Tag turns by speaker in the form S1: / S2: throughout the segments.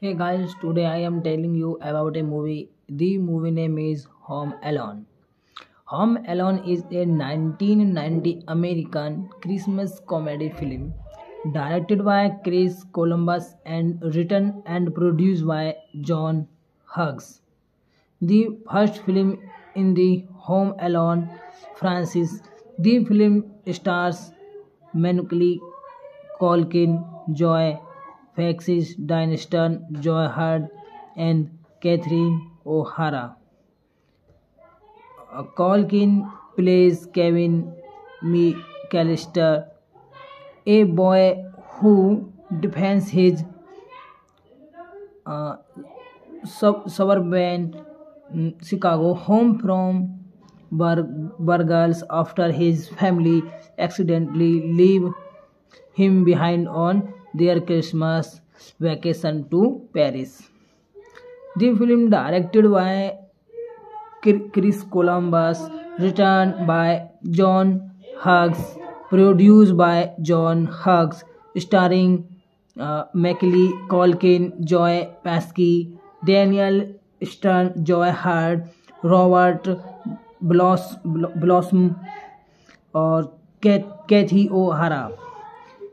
S1: Hey guys, today I am telling you about a movie. The movie name is Home Alone. Home Alone is a 1990 American Christmas comedy film directed by Chris Columbus and written and produced by John Hughes. The first film in the Home Alone franchise, the film stars Macaulay Culkin, Joy Faxis, Dynaston, Joy and Catherine O'Hara. Uh, Culkin plays Kevin McCallister, a boy who defends his uh, sub- suburban mm, Chicago home from Bur- after his family accidentally leave him behind on their Christmas vacation to Paris. The film directed by Chris Columbus, written by John Hughes, produced by John Hughes, starring uh, Macaulay Culkin, Joy Pesci, Daniel Stern, Joy Hart, Robert Bloss, Blossom, और कैथी ओ हरा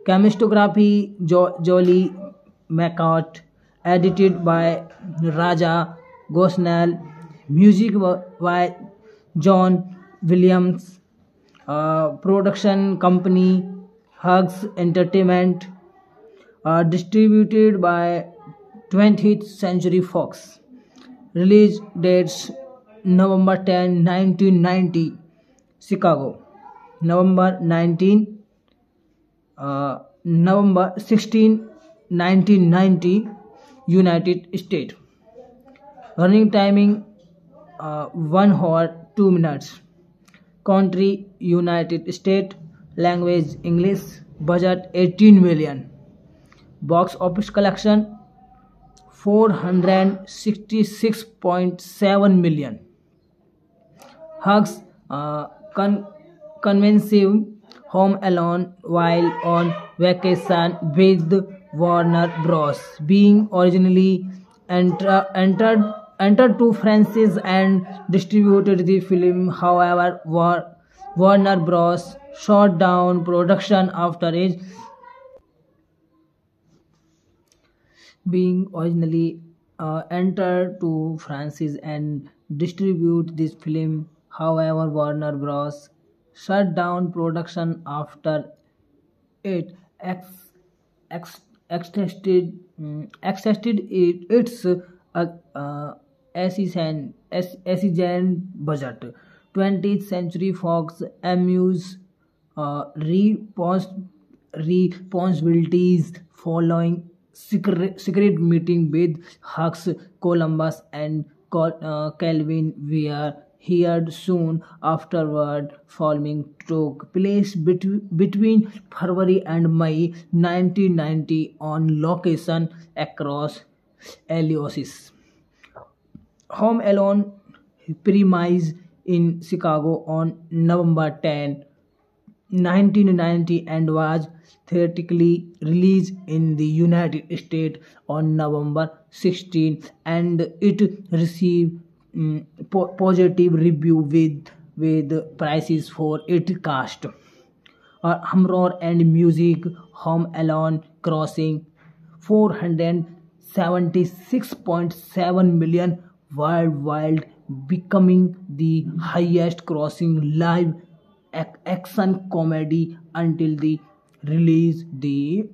S1: Chemistography jo- Jolly McCart, edited by Raja Gosnell, music by John Williams, uh, production company Hughes Entertainment, uh, distributed by 20th Century Fox. Release dates November 10, 1990, Chicago. November 19, November 16, 1990, United States. Running timing uh, 1 hour 2 minutes. Country United States. Language English. Budget 18 million. Box office collection 466.7 million. Hughes uh, con- convincing Home Alone while on vacation with Warner Bros. Being originally enter- entered entered to Francis and distributed the film. However, War- Warner Bros. shut down production after it being originally uh, entered to Francis and distribute this film. However, Warner Bros. Shut down production after it ex- ex- extended mm, extended it, its uh, uh, assistant budget. 20th Century Fox amuse uh, repos- responsibilities following secret, secret meeting with Hux, Columbus, and Col- uh, Calvin were heard soon afterward. Filming took place bet- between February and May 1990 on location across Illinois. Home Alone premised in Chicago on November 10, 1990 and was theatrically released in the United States on November 16 and it received mm, po- positive review with with prices for its cast. Uh, Hamroar and Music Home Alone crossing 476.7 million worldwide becoming the highest crossing live ac- action comedy until the release the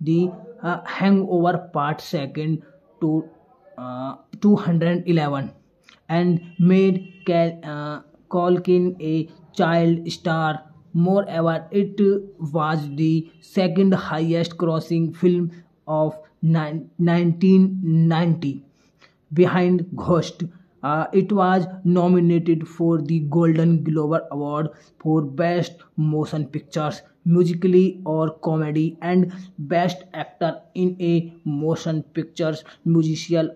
S1: the uh, hangover part second to uh, 211 and made Cal- uh, Culkin a child star moreover it was the second highest crossing film of nine- 1990 behind Ghost. Uh, it was nominated for the Golden Globe Award for Best Motion Pictures, Musically or Comedy, and Best Actor in a Motion Pictures, Musical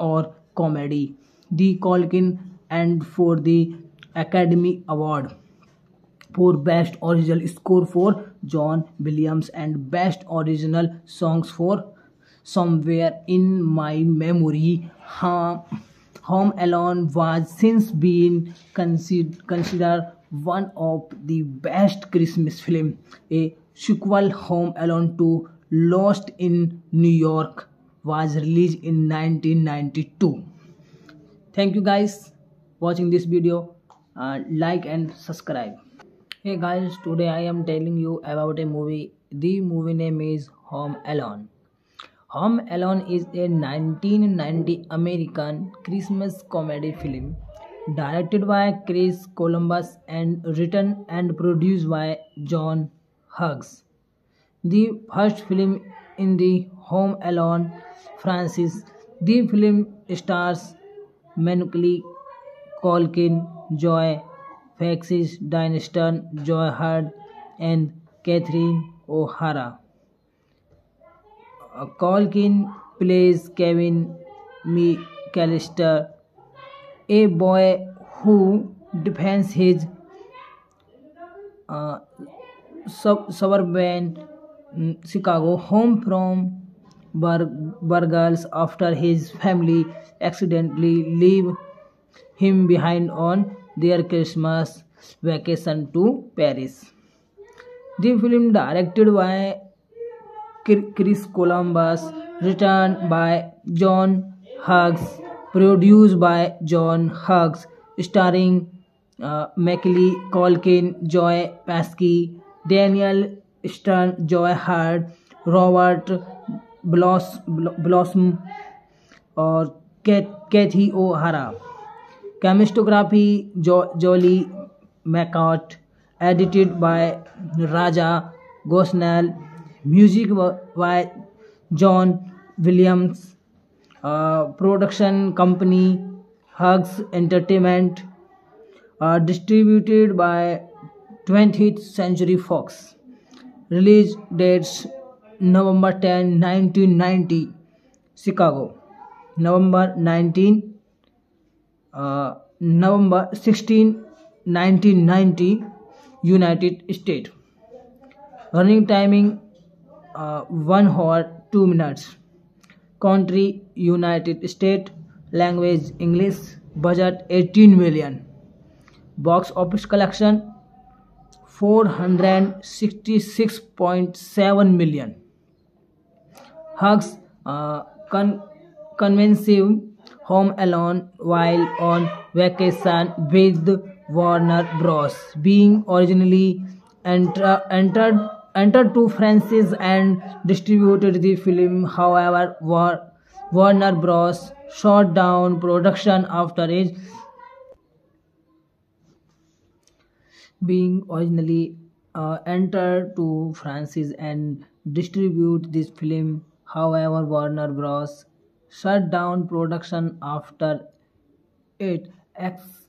S1: or Comedy. The Culkin and for the Academy Award for Best Original Score for John Williams and Best Original Songs for somewhere in my memory. Home Alone was since been considered one of the best Christmas films. A sequel, Home Alone 2, Lost in New York, was released in 1992. Thank you guys watching this video. Uh, like and subscribe. Hey guys, today I am telling you about a movie. The movie name is Home Alone. Home Alone is a 1990 American Christmas comedy film directed by Chris Columbus and written and produced by John Hughes. The first film in the Home Alone franchise, the film stars Macaulay Culkin, Joy Faxis, Dynaston, Joy Hard, and Catherine O'Hara. Culkin plays Kevin McCallister, a boy who defends his uh, sub- suburban mm, Chicago home from bur- burglars after his family accidentally leave him behind on their Christmas vacation to Paris. The film directed by Chris Columbus, written by John Hughes, produced by John Hughes, starring uh, Macaulay Culkin, Joy Pesci, Daniel Stern, Joy Hard, Robert Bloss, Blossom, और Kathy O'Hara. Cinematography jo- Jolie McCart, edited by Raja Gosnell, music by John Williams, uh, production company Hughes Entertainment, uh, distributed by 20th Century Fox. Release dates November 10, 1990, Chicago. November 19, uh, November 16, 1990, United States. Running timing uh, 1 hour 2 minutes. Country United States. Language English. Budget 18 million. Box office collection 466.7 million. Hughes uh, con- convincing Home Alone while on vacation with Warner Bros. Being originally enter- entered entered to Francis and distributed the film. However, War- Warner Bros. shut down production after it being originally uh, entered to Francis and distribute this film. However, Warner Bros. Shut down production after it ex-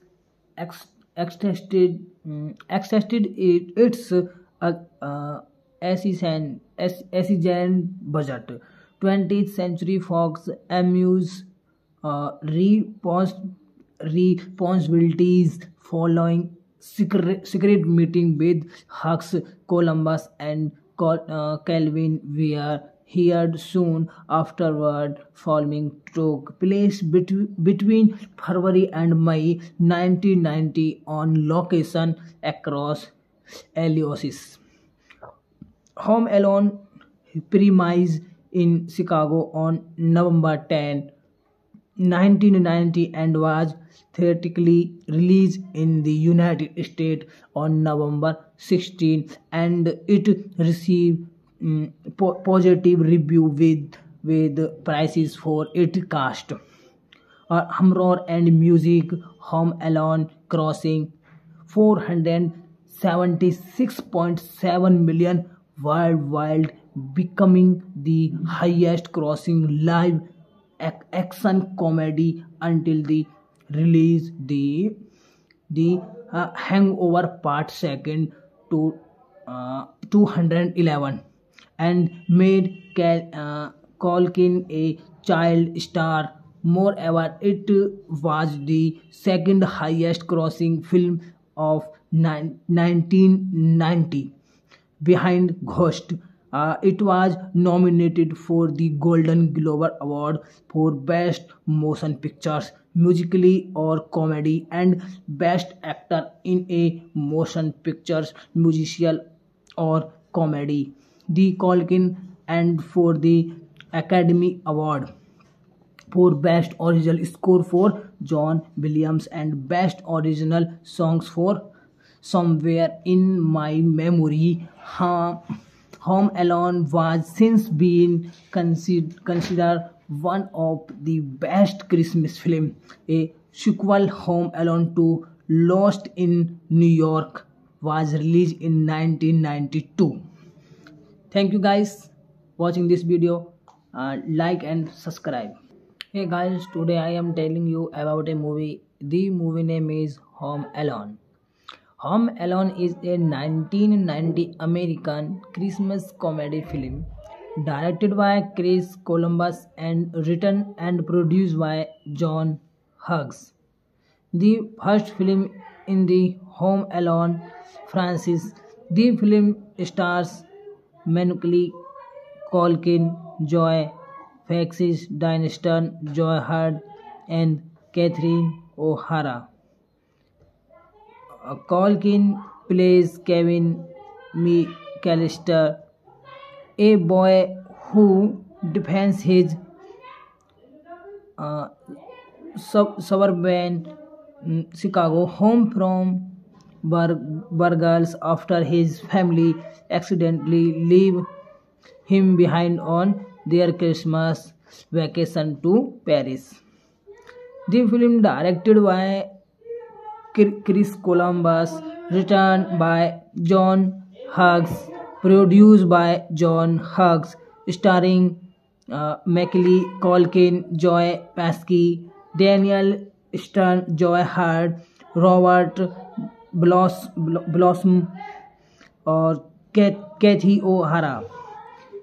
S1: ex- extended mm, extended it, its uh, uh, assistant budget. 20th Century Fox amuse uh, repos- responsibilities following secret, secret meeting with Hux, Columbus, and Col- uh, Calvin were heard soon afterward. Filming took place bet- between February and May 1990 on location across Illinois. Home Alone premised in Chicago on November 10, 1990 and was theatrically released in the United States on November 16 and it received mm, po- positive review with with prices for its cast. Uh, Humor and music Home Alone crossing 476.7 million worldwide becoming the highest crossing live ac- action comedy until the release the the uh, hangover part second to uh, 211 and made Cal- uh, Culkin a child star moreover it was the second highest crossing film of nine- 1990 behind Ghost, Uh, it was nominated for the Golden Globe Award for Best Motion Pictures, Musically or Comedy, and Best Actor in a Motion Pictures, Musical or Comedy. The Culkin and for the Academy Award for Best Original Score for John Williams and Best Original Songs for Somewhere in My Memory. Home Alone was since been considered one of the best Christmas films. A sequel, Home Alone 2, Lost in New York, was released in 1992. Thank you guys watching this video. Uh, like and subscribe. Hey guys, today I am telling you about a movie. The movie name is Home Alone. Home Alone is a 1990 American Christmas comedy film directed by Chris Columbus and written and produced by John Hughes. The first film in the Home Alone franchise, the film stars Macaulay Culkin, Joy Faxis, Dynaston, Joy Hard, and Catherine O'Hara. Uh, Culkin plays Kevin McCallister, a boy who defends his uh, sub- suburban um, Chicago home from Bur- Burgles after his family accidentally leave him behind on their Christmas vacation to Paris. The film directed by Chris Columbus, written by John Hughes, produced by John Hughes, starring uh, Macaulay Culkin, Joy Pesci, Daniel Stern, Joy Hard, Robert Bloss Blossom और Kathy O'Hara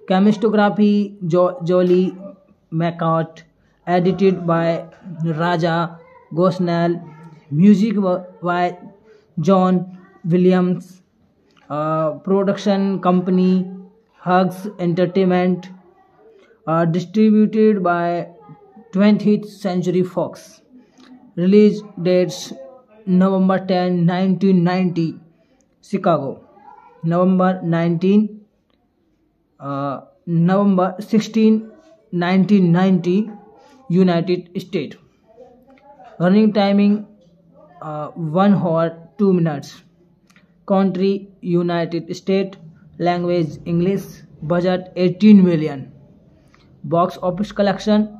S1: cinematography Julio Macat, edited by Raja Gosnell, music by John Williams production company Hughes Entertainment distributed by twenty century Fox. Release dates November 10, 1990, Chicago. November 19, uh, November 16, 1990, United States. Running timing uh, 1 hour 2 minutes. Country United States. Language English. Budget 18 million. Box office collection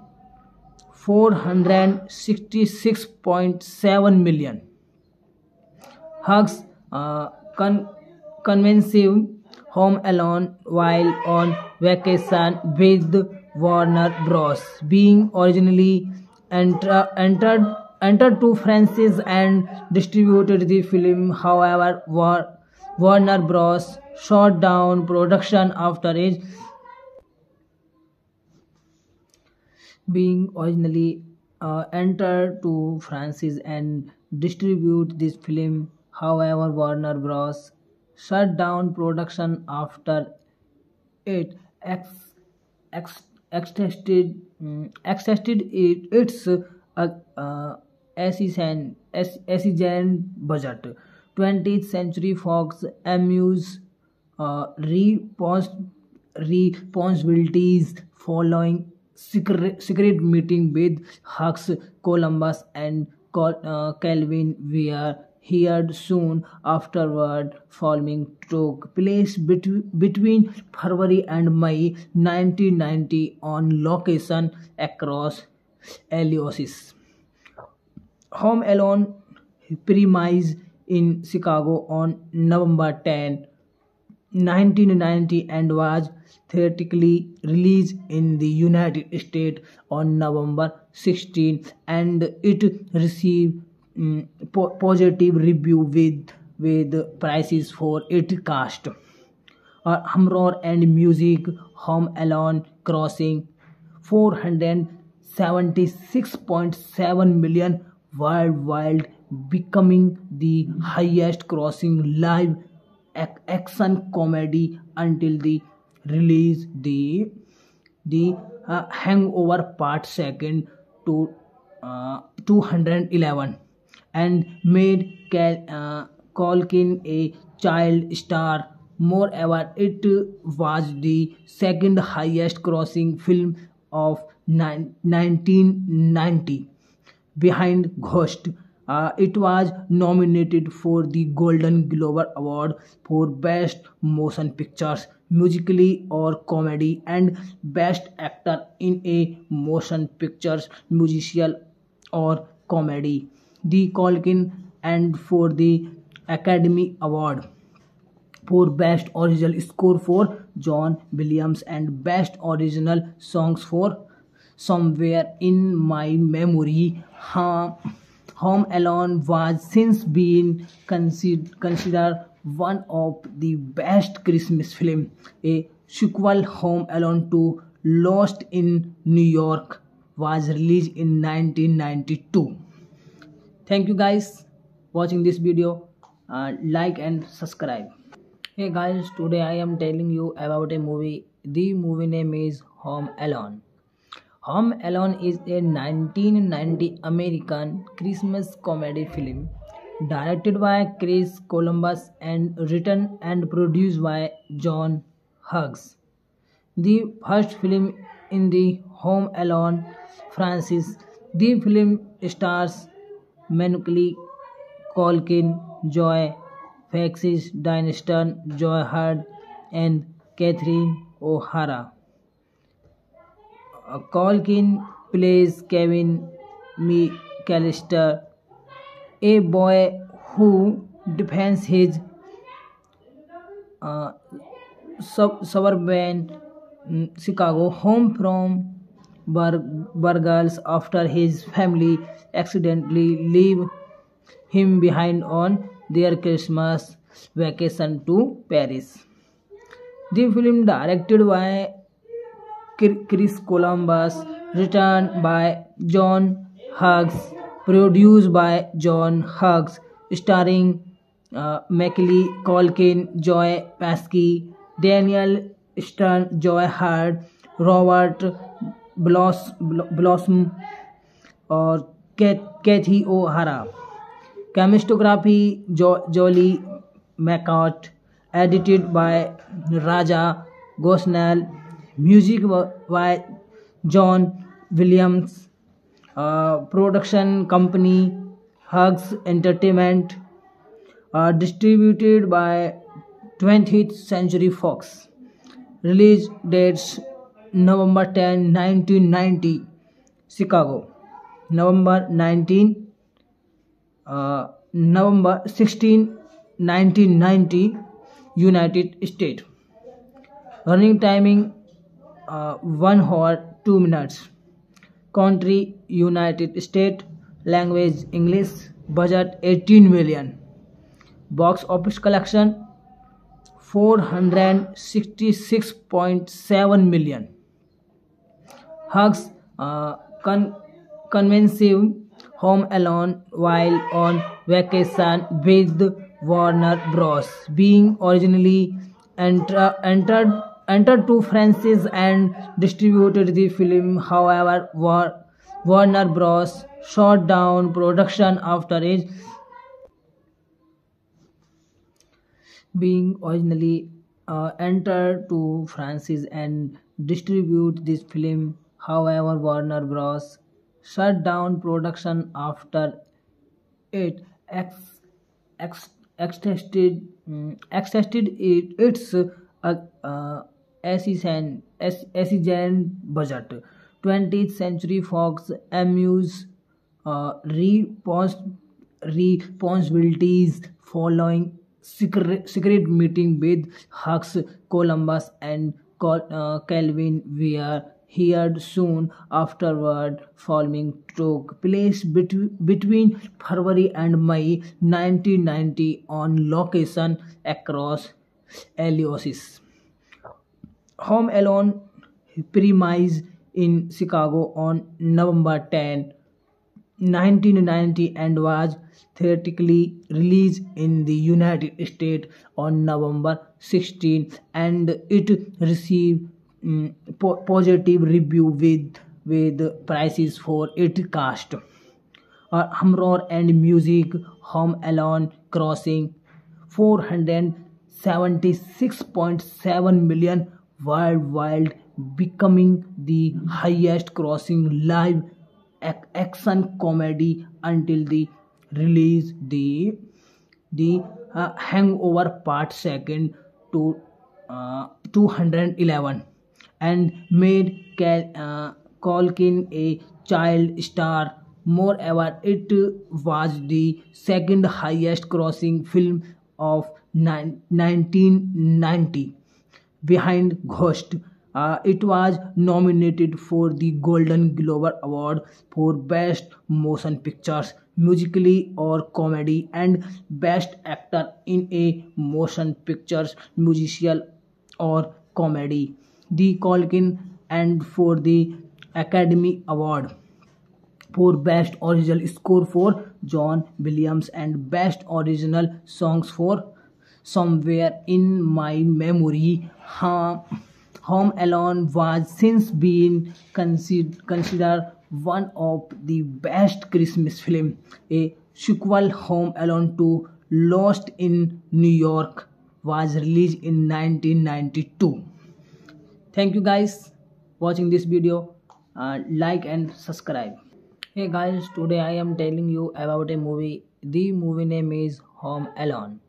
S1: 466.7 million. Hughes uh, con- convincing Home Alone while on vacation with Warner Bros. Being originally enter- entered entered to Francis and distributed the film. However, War- Warner Bros. shut down production after it being originally uh, entered to Francis and distribute this film. However, Warner Bros. shut down production after it ex- ex- extended it, its uh, uh, budget. 20th Century Fox amuse uh, respons- responsibilities following secret, secret meeting with Hux, Columbus, and Col- uh, Calvin were heard soon afterward. Filming took place bet- between February and May 1990 on location across Illinois. Home Alone premised in Chicago on November 10, 1990 and was theatrically released in the United States on November 16 and it received mm, po- positive review with with prices for its cast. Uh, Humor and music Home Alone crossing 476.7 million worldwide becoming the highest crossing live ac- action comedy until the release the the uh, Hangover Part Second to uh, 211 and made Cal- uh, Culkin a child star. Moreover, it was the second highest grossing film of 1990 behind Ghost. Uh, it was nominated for the Golden Globe Award for Best Motion Pictures, Musically or Comedy, and Best Actor in a Motion Pictures, Musical or Comedy. The Culkin and for the Academy Award for Best Original Score for John Williams and Best Original Songs for Somewhere in My Memory. Home Alone was since been considered one of the best Christmas films. A sequel, Home Alone 2 Lost in New York, was released in 1992. Thank you guys watching this video. Uh, like and subscribe. Hey guys, today I am telling you about a movie. The movie name is Home Alone. Home Alone is a 1990 American Christmas comedy film directed by Chris Columbus and written and produced by John Hughes. The first film in the Home Alone franchise, the film stars Macaulay, Culkin, Joe, Pesci Daniel Stern John Heard and Catherine O'Hara. Culkin plays Kevin McCallister. A boy who defends his suburban Chicago, home from burglars after his family accidentally leave him behind on their Christmas vacation to Paris. The film directed by Chris Columbus, written by John Hughes, produced by John Hughes, starring uh, Macaulay Culkin, Joy Pesci, Daniel Stern, Joy Hard, Robert Bloss, Blossom, और Kathy O'Hara. Cinematography Julio Macat edited by Raja Gosnell music by John Williams production company Hughes Entertainment distributed by twenty century Fox release dates November 10 1990 Chicago November 19 uh, November 16 1990 United States. Running timing uh, 1 hour 2 minutes. Country United States. Language English. Budget 18 million. Box office collection 466.7 million. Hughes uh, con convincing Home Alone while on vacation with Warner Bros. Being originally enter- entered entered to Francis and distributed the film. However, War- Warner Bros. shut down production after it being originally uh, entered to Francis and distribute this film. However, Warner Bros. Shut down production after it ex- ex- extended mm, extended it, its uh, uh, budget. 20th Century Fox amuse uh, respons- responsibilities following secret, secret meeting with Hux, Columbus, and Col- uh, Calvin were heard soon afterward. Filming took place bet- between February and May 1990 on location across Illinois. Home Alone premised in Chicago on November 10, 1990 and was theatrically released in the United States on November 16 and it received um, po- positive review with with prices for its cast. Uh, Humor and music, Home Alone Crossing, 476.7 million worldwide, becoming the highest crossing live ac- action comedy until the release the the uh, hangover part second to uh, 211 and made Cal- uh, Culkin a child star. Moreover, it was the second highest grossing film of nine- 1990 behind Ghost. Uh, it was nominated for the Golden Globe Award for Best Motion Pictures, Musically or Comedy, and Best Actor in a Motion Pictures, Musical or Comedy. The Culkin and for the Academy Award for Best Original Score for John Williams and Best Original Songs for Somewhere in My Memory. Home Alone was since been considered one of the best Christmas film. A sequel, Home Alone 2, Lost in New York, was released in 1992. Thank you guys watching this video. Uh, like and subscribe. Hey guys, today I am telling you about a movie. The movie name is Home Alone.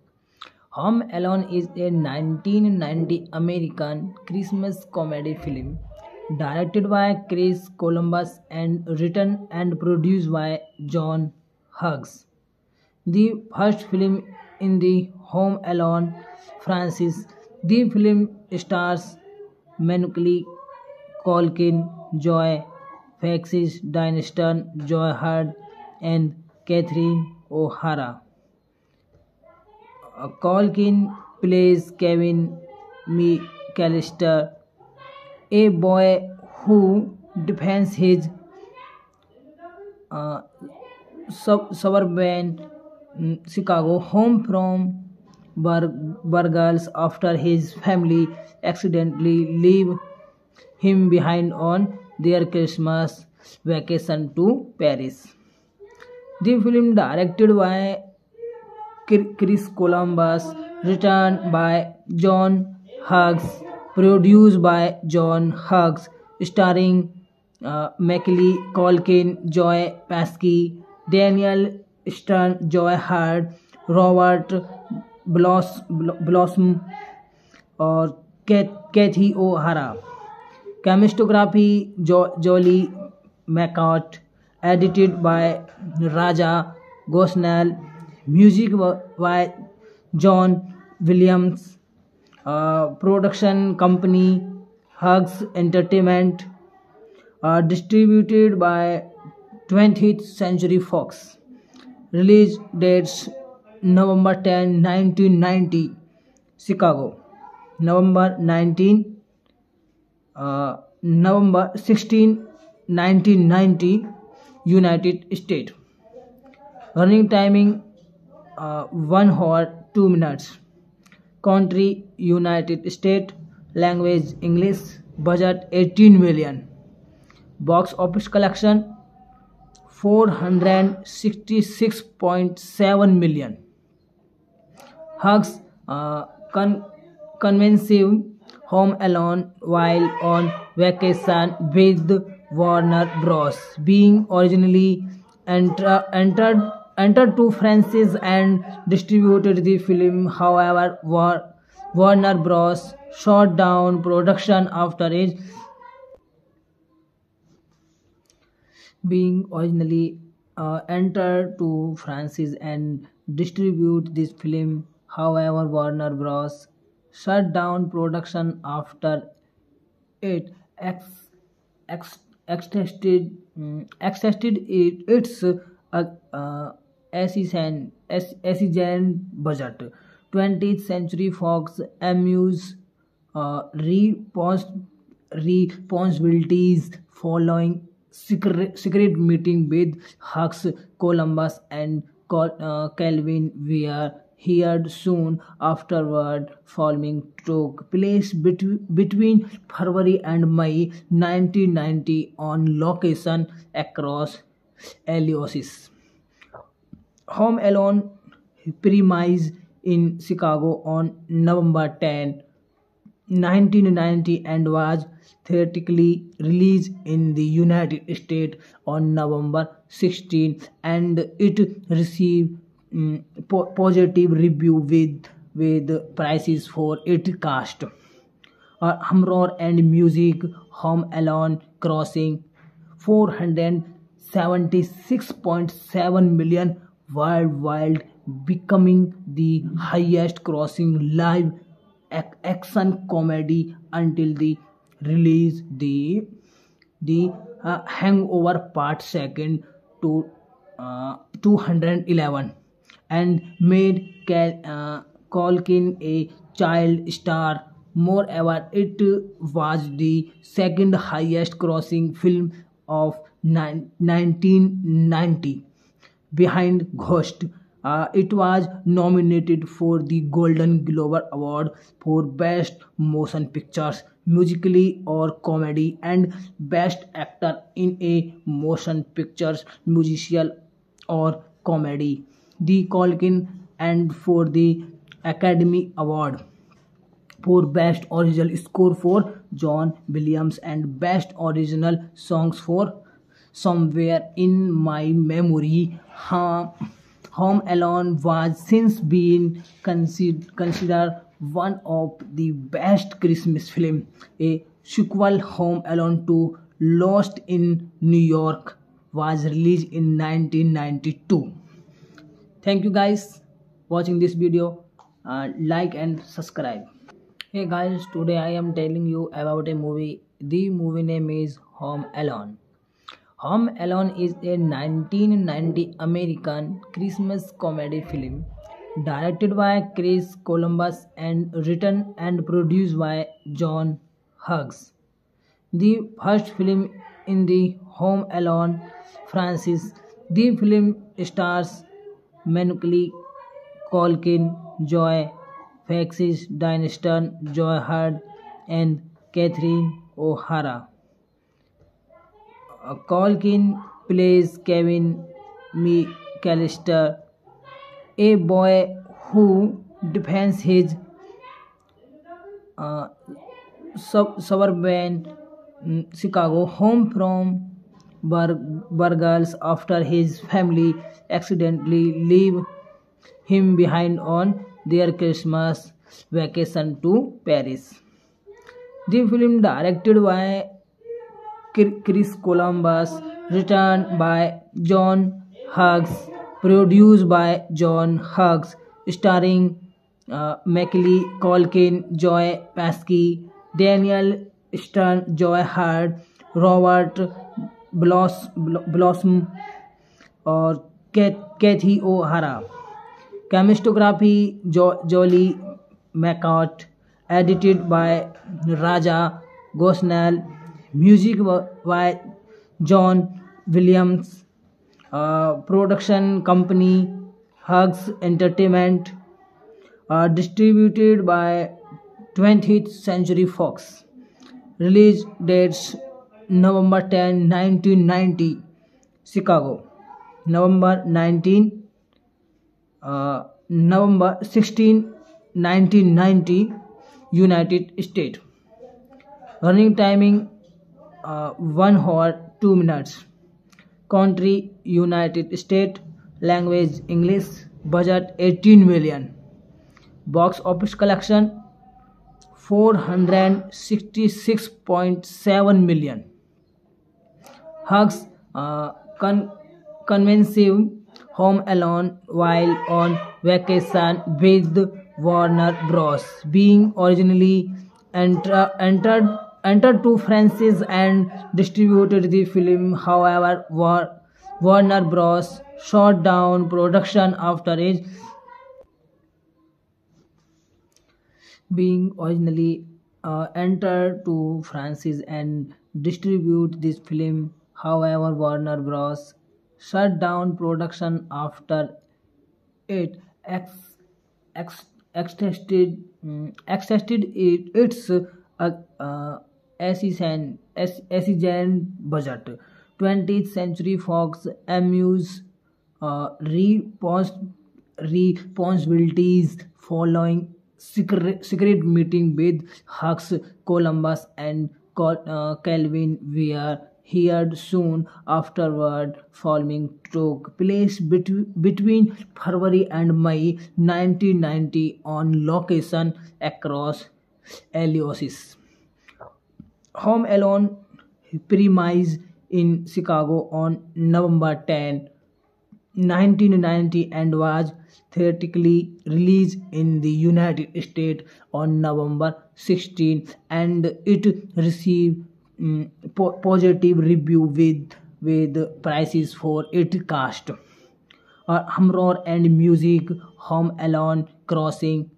S1: Home Alone is a 1990 American Christmas comedy film directed by Chris Columbus and written and produced by John Hughes. The first film in the Home Alone franchise, the film stars Macaulay Culkin, Joy Faxis, Dyneston, Joy Hard, and Catherine O'Hara. Uh, Culkin plays Kevin McCallister, a boy who defends his uh, sub- suburban mm, Chicago home from Bur- Burgals after his family accidentally leave him behind on their Christmas vacation to Paris. The film directed by Chris Columbus, written by John Hughes, produced by John Hughes, starring uh, Macaulay Culkin, Joy Pesci, Daniel Stern, Joy Hart, Robert Bloss, Bl- Blossom, और Kathy O'Hara cinematography Julio Macat edited by Raja Gosnell music by John Williams production company Hughes Entertainment distributed by 20th Century Fox. Release dates November 10, 1990, Chicago. November 19, uh, November 16, 1990, United States. Running timing uh, 1 hour 2 minutes. Country United States. Language English. Budget 18 million. Box office collection 466.7 million. Hughes uh, con- convincing Home Alone while on vacation with Warner Bros. Being originally enter- entered entered to Francis and distributed the film. However, War- Warner Bros. shut down production after it being originally uh, entered to Francis and distribute this film. However, Warner Bros. Shut down production after it ex- ex- extended mm, extended it, its uh, uh, assistant budget. 20th Century Fox amuse uh, responsibilities following secret, secret meeting with Hux Columbus and Col- uh, Calvin where here soon afterward. Filming took place between February and May 1990 on location across Illinois. Home Alone premiered in Chicago on November 10, 1990 and was theatrically released in the United States on November 16 and it received um, po positive review with with prices for its cast. Uh, Humor and music Home Alone crossing 476.7 million worldwide becoming the highest crossing live action comedy until the release the the uh, hangover part second to uh, 211 and made Cal, uh, Culkin a child star moreover it was the second highest crossing film of 1990 behind ghost uh, it was nominated for the Golden Globe Award for Best Motion Pictures, Musically or Comedy, and Best Actor in a Motion Pictures, Musical or Comedy. The Culkin and for the Academy Award for Best Original Score for John Williams and Best Original Songs for Somewhere in My Memory. Home Alone was since been considered one of the best Christmas films. A sequel, Home Alone 2, Lost in New York, was released in 1992. Thank you guys watching this video. Uh, like and subscribe. Hey guys, today I am telling you about a movie. The movie name is Home Alone. Home Alone is a 1990 American Christmas comedy film directed by Chris Columbus and written and produced by John Hughes. The first film in the Home Alone franchise, the film stars Macaulay Culkin, Joy Faxis, Dynaston, Joy Hard, and Catherine O'Hara. Culkin plays Kevin McCallister, a boy who defends his uh, sub- suburban um, Chicago home from bur- burglars after his family accidentally leave him behind on their Christmas vacation to Paris. The film directed by Chris Columbus, written by John Hughes, produced by John Hughes, starring uh, Macaulay Culkin, Joy Pesci, Daniel Stern, Joy Hard, Robert Bloss, Blossom, और Kathy O'Hara. Cinematography jo- Jolie McCart, edited by Raja Gosnell, music by John Williams, uh, production company Hughes Entertainment, uh, distributed by 20th Century Fox. Release dates November 10, 1990, Chicago. November 19, uh, November 16, 1990, United States. Running timing uh, 1 hour 2 minutes. Country united states. Language english. Budget 18 million. Box office collection 466.7 million. Hughes uh, con- convincing home alone while on vacation with warner bros being originally enter- entered entered to Francis and distributed the film. However, Warner Bros. shut down production after it being originally uh, entered to Francis and distribute this film. However, Warner Bros. Shut down production after it ex- ex- extended mm, extended it, its uh, uh, assistant budget. 20th Century Fox amuse uh, responsibilities following secret, secret meeting with Hux, Columbus, and Cal- uh, Calvin were heard soon afterward. Filming took place bet- between February and May 1990 on location across Illinois. Home Alone premised in Chicago on November 10, 1990 and was theatrically released in the United States on November 16 and it received mm, po- positive review with with prices for its cast. Uh, Humor and music Home Alone crossing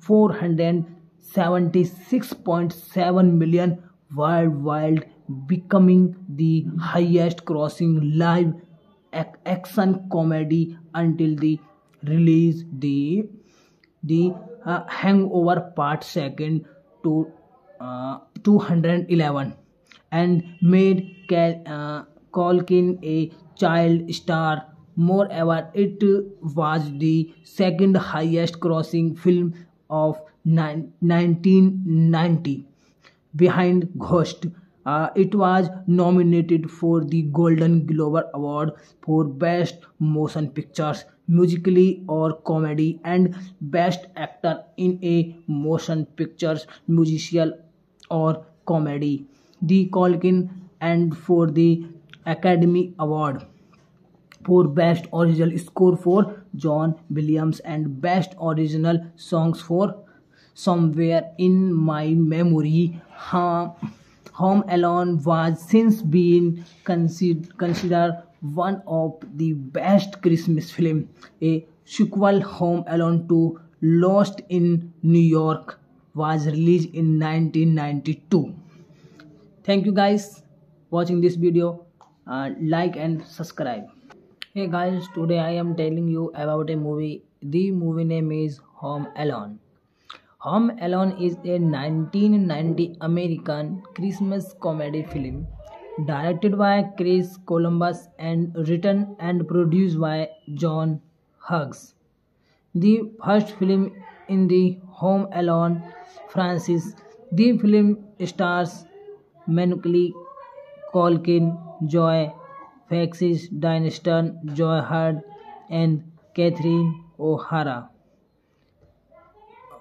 S1: 476.7 million worldwide becoming the highest crossing live ac- action comedy until the release the the uh, hangover part second to uh, 211 and made Cal- uh, Culkin a child star moreover it was the second highest grossing film of nine- 1990 behind Ghost. Uh, it was nominated for the Golden Globe Award for Best Motion Pictures, Musically or Comedy, and Best Actor in a Motion Pictures, Musical or Comedy. The Culkin and for the Academy Award for Best Original Score for John Williams and Best Original Songs for Somewhere in My Memory. Home Alone was since been considered considered one of the best Christmas film. A sequel, Home Alone 2, Lost in New York, was released in 1992. Thank you guys watching this video. Uh, like and subscribe. Hey guys, today I am telling you about a movie. The movie name is Home Alone. Home Alone is a 1990 American Christmas comedy film directed by Chris Columbus and written and produced by John Hughes. The first film in the Home Alone franchise, the film stars Macaulay Culkin, Joy Faxis, Dynaston, Joy Hard, and Catherine O'Hara.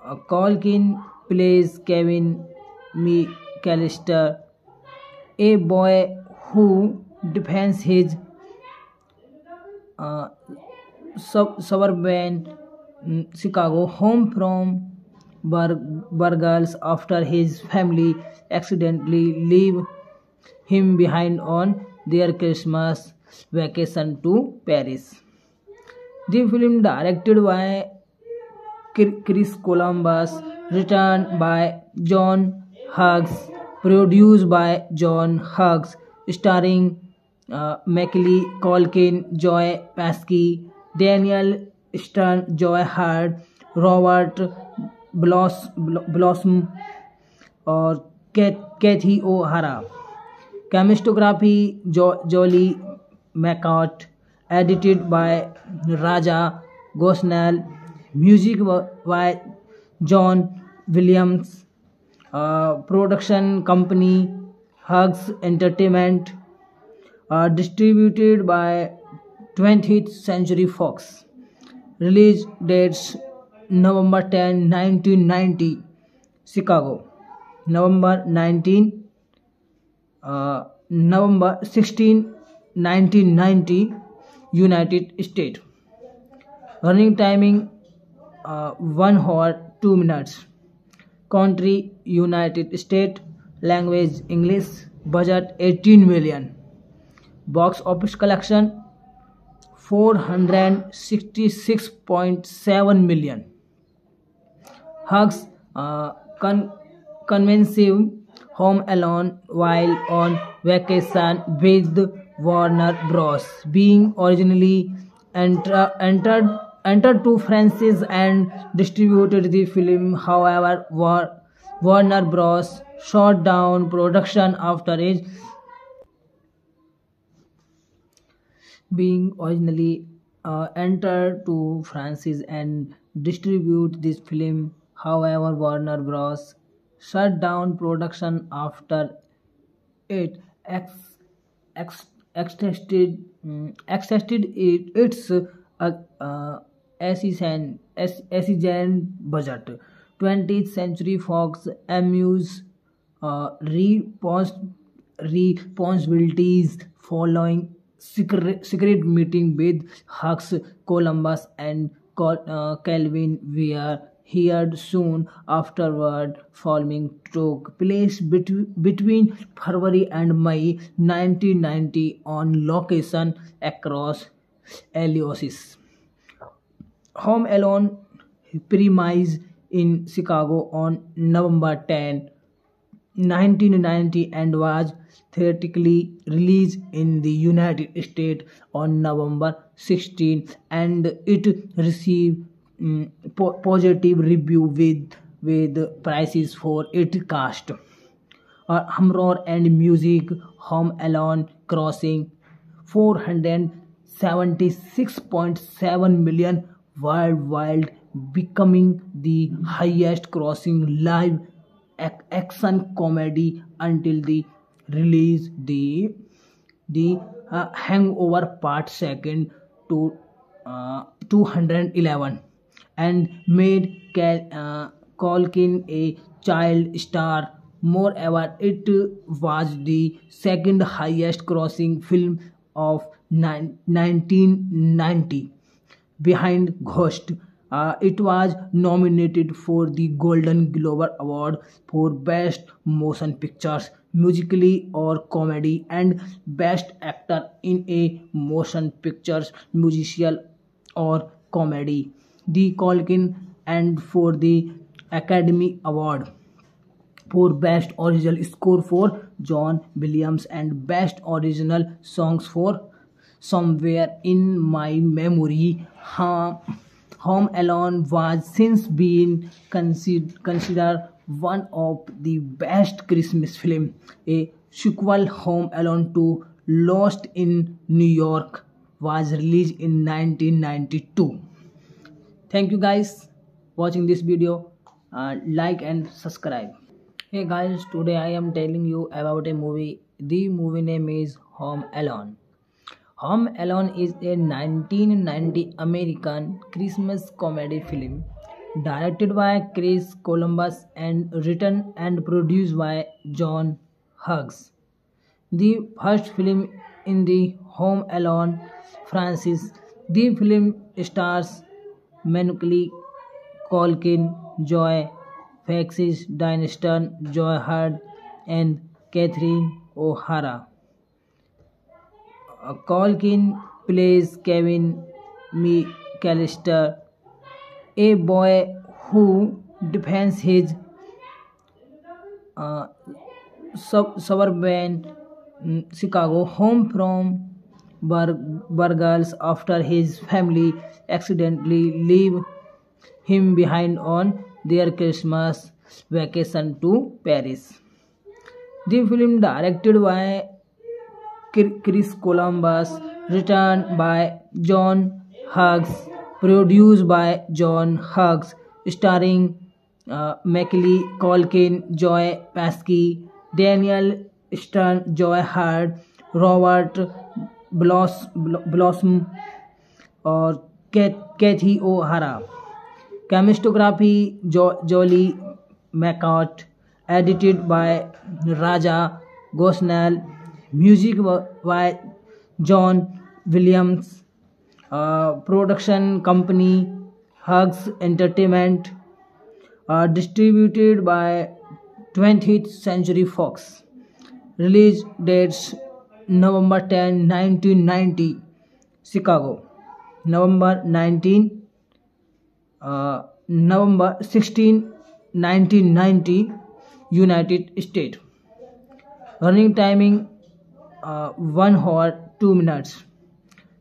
S1: Uh, Culkin plays Kevin McCallister, a boy who defends his uh, sub- suburban mm, Chicago home from Bur- Burgals after his family accidentally leave him behind on their Christmas vacation to Paris. The film directed by Chris Columbus, written by John Hughes, produced by John Hughes, starring uh, Macaulay Culkin, Joy Pesci, Daniel Stern, Joy Hart, Robert Bloss, Blossom और Kathy O'Hara cinematography Julio Macat edited by Raja Gosnell music by John Williams production company Hughes Entertainment distributed by 20th Century Fox. Release dates November 10, 1990, Chicago. November 19, uh, November 16, 1990, United States. Running timing uh, 1 hour 2 minutes. Country United States. Language English. Budget 18 million. Box office collection 466.7 million. Hugs uh, con- convincing Home Alone while on vacation with Warner Bros. Being originally enter- entered entered two franchises and distributed the film. However, Warner Bros. shut down production after it being originally uh, entered to Francis and distribute this film. However, Warner Bros. shut down production after it ex- ex- um, its uh, uh, budget. 20th Century Fox amuse uh, responsibilities following secret, secret meeting with Hux, Columbus, and uh, Calvin were heard soon afterward. Filming took place bet- between February and May 1990 on location across Illinois. Home Alone premised in Chicago on November 10, 1990 and was theatrically released in the United States on November 16 and it received um, po- positive review with with prices for its cast. Uh, horror and music Home Alone crossing 476.7 million worldwide becoming the highest crossing live action comedy until the release the the uh, hangover part second to uh, 211 and made Cal, uh, Culkin a child star moreover it was the second highest grossing film of 1990 behind Ghost uh, it was nominated for the Golden Globe Award for Best Motion Pictures, Musically or Comedy, and Best Actor in a Motion Pictures, Musical or Comedy. The Culkin and for the Academy Award for Best Original Score for John Williams and Best Original Songs for Somewhere in My Memory. Home Alone was since been considered one of the best Christmas films. A sequel, Home Alone 2, Lost in New York, was released in 1992. Thank you guys watching this video. Uh, like and subscribe. Hey guys, today I am telling you about a movie. The movie name is Home Alone. Home Alone is a 1990 American Christmas comedy film directed by Chris Columbus and written and produced by John Hughes. The first film in the Home Alone franchise, the film stars Macaulay Culkin, Joy Faxis, Dynaston, Joy Hard, and Catherine O'Hara. Culkin plays Kevin McCallister, a boy who defends his uh, sub- suburban mm, Chicago home from Bur- Burgals after his family accidentally leave him behind on their Christmas vacation to Paris. The film directed by Chris Columbus, written by John Hughes, produced by John Hughes, starring uh, Macaulay Culkin, Joy Pesci, Daniel Stern, Joy Hard, Robert Bloss, Blossom, और Kathy O'Hara. Cinematography Julio Macat edited by Raja Gosnell music by John Williams production company Hughes Entertainment distributed by twenty century Fox release dates November ten nineteen ninety Chicago November 19, uh, November 16, 1990, United States. Running timing uh, 1 hour 2 minutes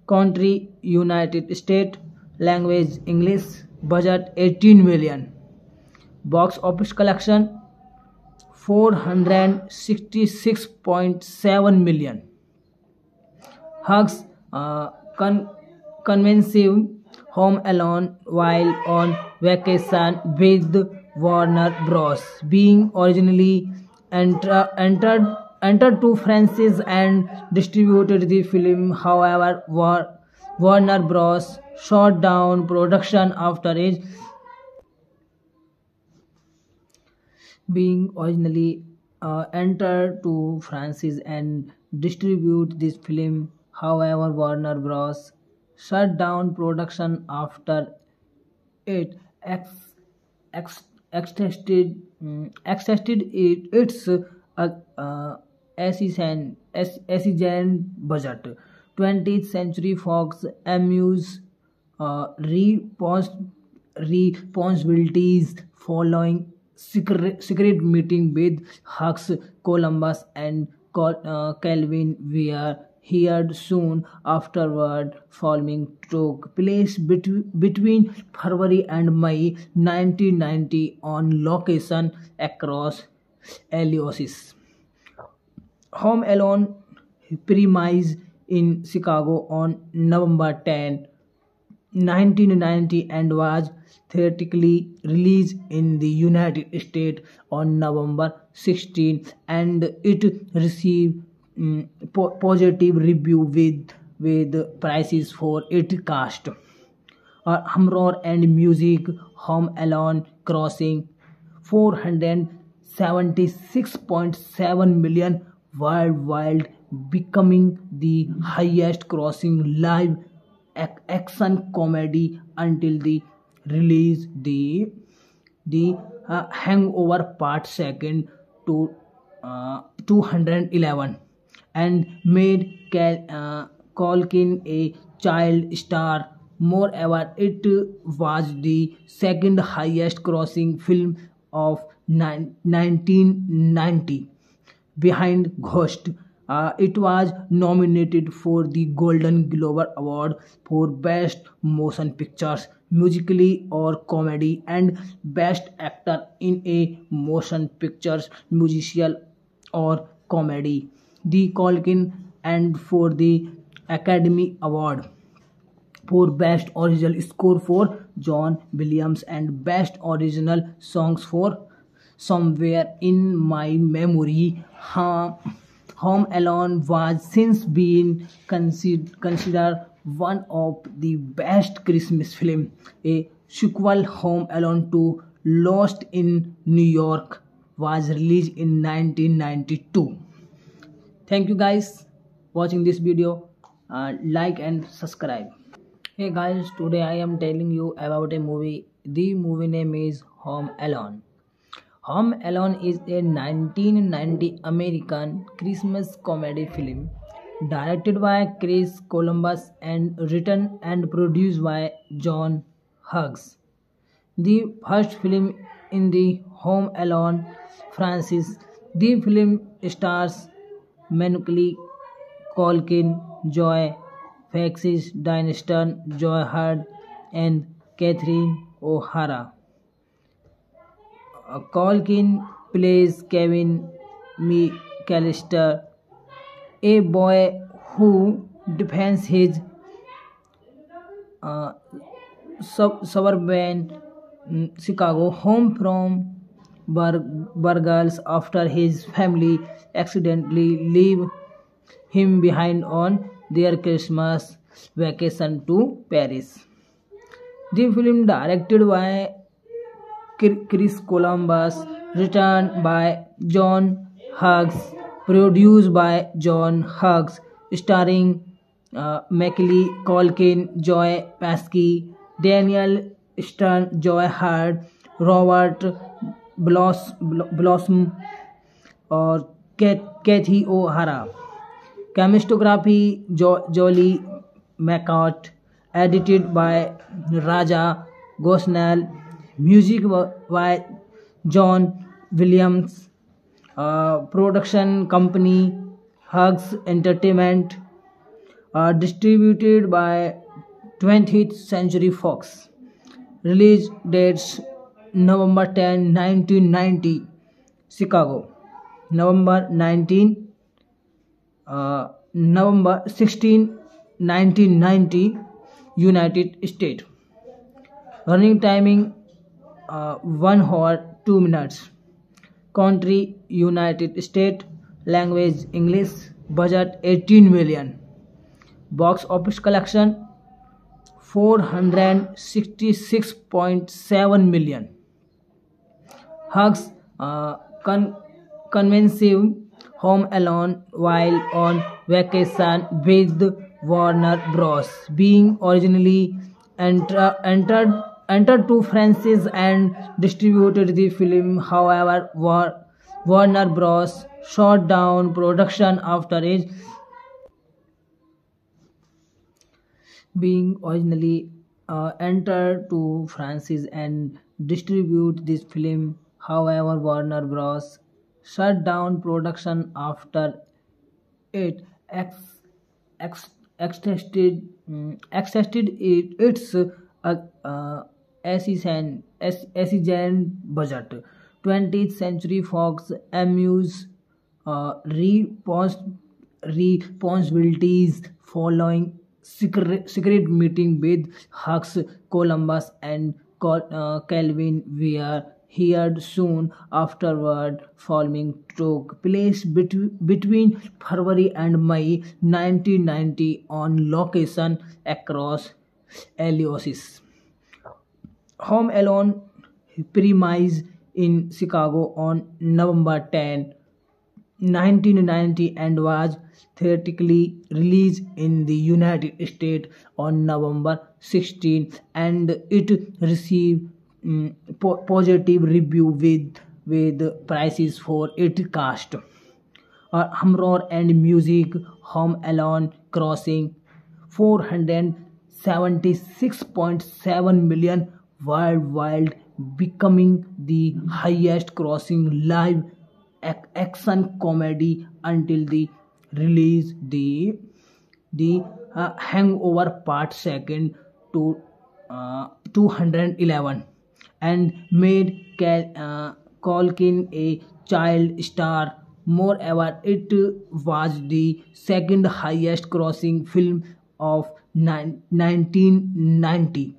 S1: country united states language English. Budget 18 million. Box office collection 466.7 million. Hugs uh, convincing Home Alone while on vacation with Warner Bros. Being originally enter- entered entered to Francis and distributed the film. However, War- Warner Bros. shut down production after it being originally uh, entered to Francis and distribute this film. However, Warner Bros. Shut down production after it ex, ex, extended, mm, extended it, its uh, uh, exigent, exigent budget. 20th Century Fox amuse uh, repos- responsibilities following secret, secret meeting with Hux, Columbus, and uh, Calvin were heard soon afterward. Filming took place bet- between February and May 1990 on location across Illinois. Home Alone premised in Chicago on November 10, 1990 and was theatrically released in the United States on November 16 and it received mm, po- positive review with with prices for it cast. Uh, horror and music Home Alone crossing 476.7 million worldwide becoming the highest crossing live ac- action comedy until the release the the uh, hangover part second to uh, 211 and made Cal, uh, Culkin a child star moreover it was the second highest crossing film of nine- 1990 behind Ghost. Uh, it was nominated for the Golden Globe Award for Best Motion Pictures, Musically or Comedy, and Best Actor in a Motion Pictures, Musical or Comedy. The Culkin and for the Academy Award for Best Original Score for John Williams and Best Original Songs for Somewhere in My Memory. Home Alone was since been considered one of the best Christmas film. A sequel, Home Alone 2, Lost in New York, was released in 1992. Thank you guys watching this video. Uh, like and subscribe. Hey guys, today I am telling you about a movie. The movie name is Home Alone. Home Alone is a 1990 American Christmas comedy film directed by Chris Columbus and written and produced by John Hughes. The first film in the Home Alone franchise, the film stars Macaulay Culkin, Joy Faxis, Dyneston, Joy Hard, and Catherine O'Hara. Uh, Culkin plays Kevin McCallister, a boy who defends his uh, sub- suburban mm, Chicago home from bur- burgles after his family accidentally leave him behind on their Christmas vacation to Paris. The film directed by Chris Columbus, written by John Hughes, produced by John Hughes, starring uh, Macaulay Culkin, Joy Pesci, Daniel Stern, Joy Hard, Robert Bloss, Blossom, और Kathy O'Hara cinematography Julio Macat edited by Raja Gosnell music by John Williams production company Hughes Entertainment distributed by twenty century Fox release dates November ten nineteen ninety Chicago November 19, uh, November 16, 1990, United States. Running timing uh, 1 hour 2 minutes. Country United States. Language English. Budget 18 million. Box office collection 466.7 million. Hugs uh, con- convincing Home Alone while on vacation with Warner Bros. Being originally enter- entered entered to franchise and distributed the film. However, War- Warner Bros. shut down production after it being originally uh, entered to francis and distribute this film. However, Warner Bros. Shut down production after it ex- ex- extended mm, extended it, its uh, uh, budget. 20th Century Fox amuse uh, responsibilities following secret, secret meeting with Hux, Columbus, and Col- uh, Calvin were heard soon afterward. Filming took place bet- between February and May 1990 on location across Illinois. Home Alone premise in Chicago on November 10, 1990 and was theatrically released in the United States on November 16 and it received mm, po- positive review with with prices for its cast. Uh, Humor and music Home Alone crossing 476.7 million worldwide becoming the highest crossing live ac- action comedy until the release the the uh, hangover part second to uh, 211 and made uh, Culkin a child star moreover it was the second highest crossing film of 1990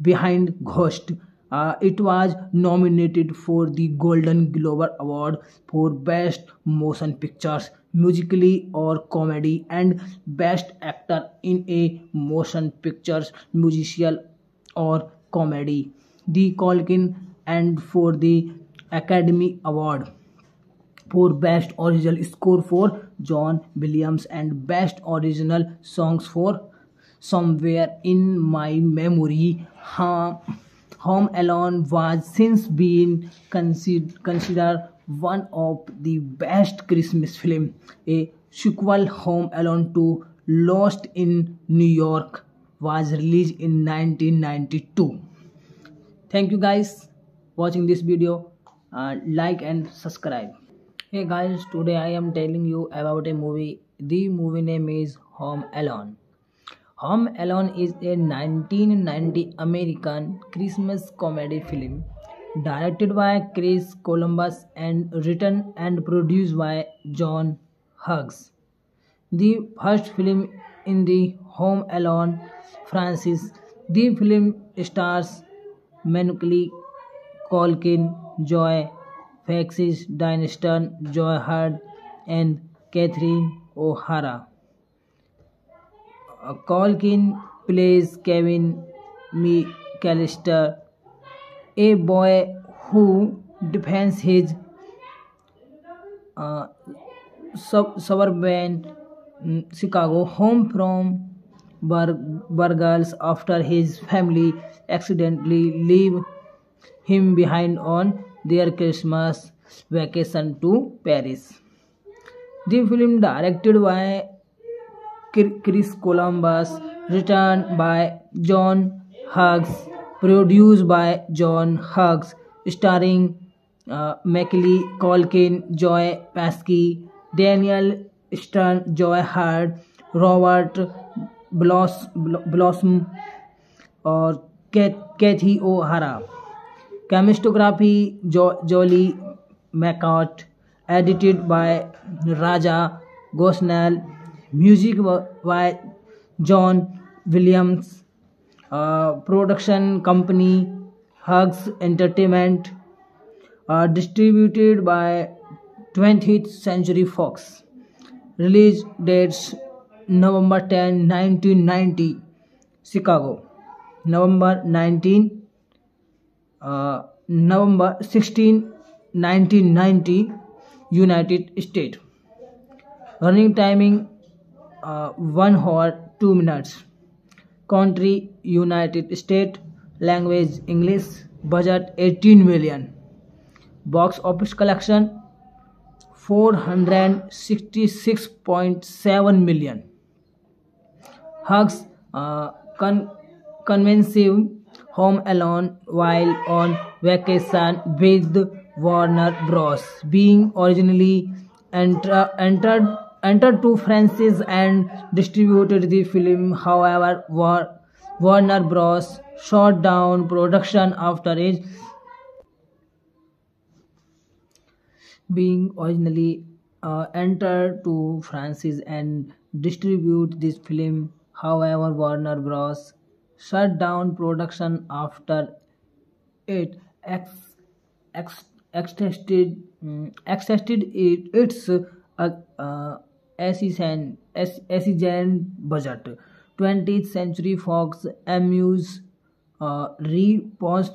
S1: behind Ghost. Uh, it was nominated for the Golden Globe Award for Best Motion Pictures, Musically or Comedy, and Best Actor in a Motion Pictures, Musical or Comedy. The Culkin and for the Academy Award for Best Original Score for John Williams and Best Original Songs for Somewhere in My Memory. Home Alone was since been considered considered one of the best Christmas film. A sequel, Home Alone 2, Lost in New York, was released in 1992. Thank you guys watching this video. Uh, like and subscribe. Hey guys, today I am telling you about a movie. The movie name is Home Alone. Home Alone is a 1990 American Christmas comedy film directed by Chris Columbus and written and produced by John Hughes. The first film in the Home Alone franchise, the film stars Macaulay Culkin, Joy Faxis, Dynaston, Joy Hard, and Catherine O'Hara. Uh, Culkin plays Kevin McCallister, a boy who defends his uh, sub- suburban mm, Chicago home from Bur- Burgals after his family accidentally leave him behind on their Christmas vacation to Paris. The film directed by Chris Columbus, written by John Hughes, produced by John Hughes, starring uh, Macaulay Culkin, Joy Pesci, Daniel Stern, Joy Hart, Robert Bloss, Blossom or Kathy O'Hara. Chemistography jo- Jolie McCart. Edited by Raja Gosnell. Music by John Williams. Uh, production company Hugs Entertainment. Uh, distributed by 20th Century Fox. Release dates November 10, 1990, Chicago. November 19, uh, November 16, 1990, United States. Running timing uh, 1 hour 2 minutes. Country United States. Language English. Budget 18 million. Box office collection 466.7 million. Hugs uh, con- convincing Home Alone while on vacation with Warner Bros. Being originally enter- entered entered to Francis and distributed the film. However, War- Warner Bros. shut down production after it being originally uh, entered to Francis and distribute this film. However, Warner Bros. Shut down production after it ex- ex- extended mm, extended it, its uh, uh, assistant budget. 20th Century Fox amuse uh, repos-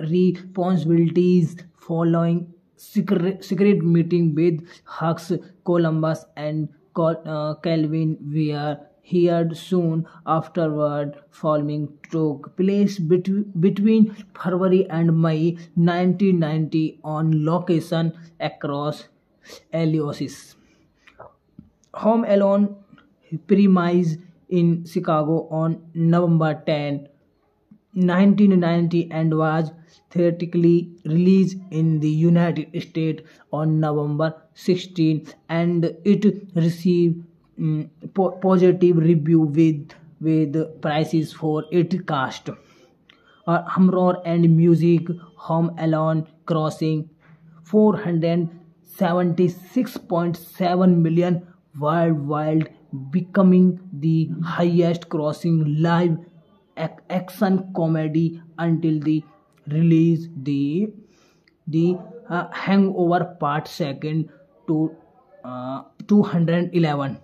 S1: responsibilities following secret, secret meeting with Hux, Columbus, and Cal- uh, Calvin were heard soon afterward. Filming took place bet- between February and May 1990 on location across Illinois. Home Alone premised in Chicago on November 10, 1990 and was theatrically released in the United States on November 16 and it received mm, po- positive review with with prices for it cast. Uh, Humor and music Home Alone crossing 476.7 million worldwide becoming the highest crossing live ac- action comedy until the release the the uh, hangover part second to uh, 211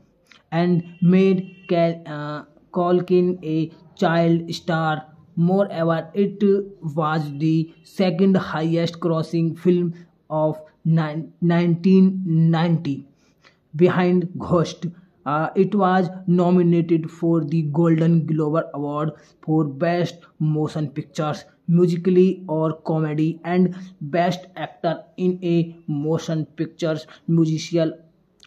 S1: and made Cal- uh, Culkin a child star moreover it was the second highest crossing film of nine- 1990 behind Ghost. Uh, it was nominated for the Golden Globe Award for Best Motion Pictures, Musically or Comedy, and Best Actor in a Motion Pictures, Musical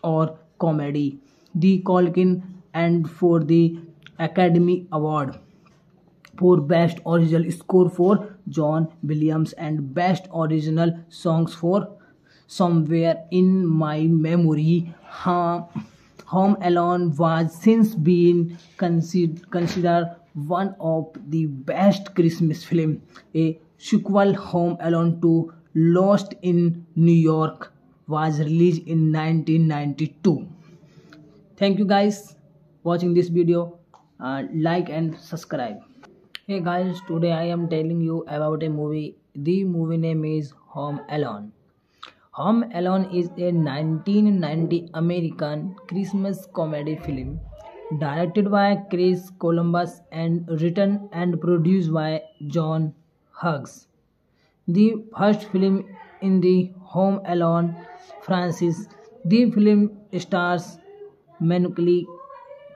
S1: or Comedy. The Culkin and for the Academy Award for Best Original Score for John Williams and Best Original Songs for Somewhere in My Memory. Home Alone was since been considered considered one of the best Christmas film. A sequel, Home Alone 2, Lost in New York, was released in 1992. Thank you guys watching this video. Uh, like and subscribe. Hey guys, today I am telling you about a movie. The movie name is Home Alone. Home Alone is a 1990 American Christmas comedy film directed by Chris Columbus and written and produced by John Hughes. The first film in the Home Alone franchise, the film stars Macaulay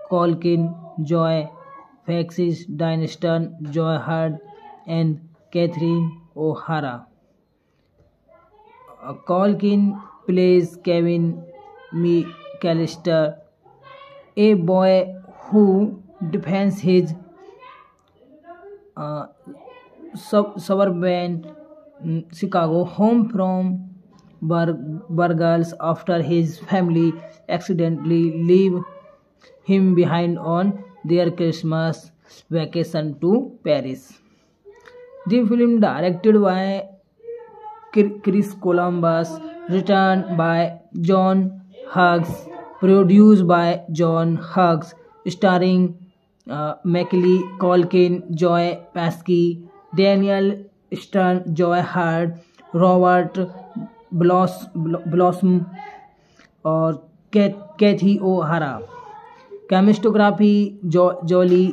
S1: Culkin, Joy Faxis, Dynaston, Joy Hard, and Catherine O'Hara. Uh, Culkin plays Kevin McCallister, a boy who defends his uh, sub- suburban mm, Chicago home from bur- burglars after his family accidentally leave him behind on their Christmas vacation to Paris. The film directed by Chris Columbus, written by John Hughes, produced by John Hughes, starring uh, Macaulay Culkin, Joy Pesci, Daniel Stern, Joy Hart, Robert Bloss, Blossom, और Kathy O'Hara. Cinematography Julio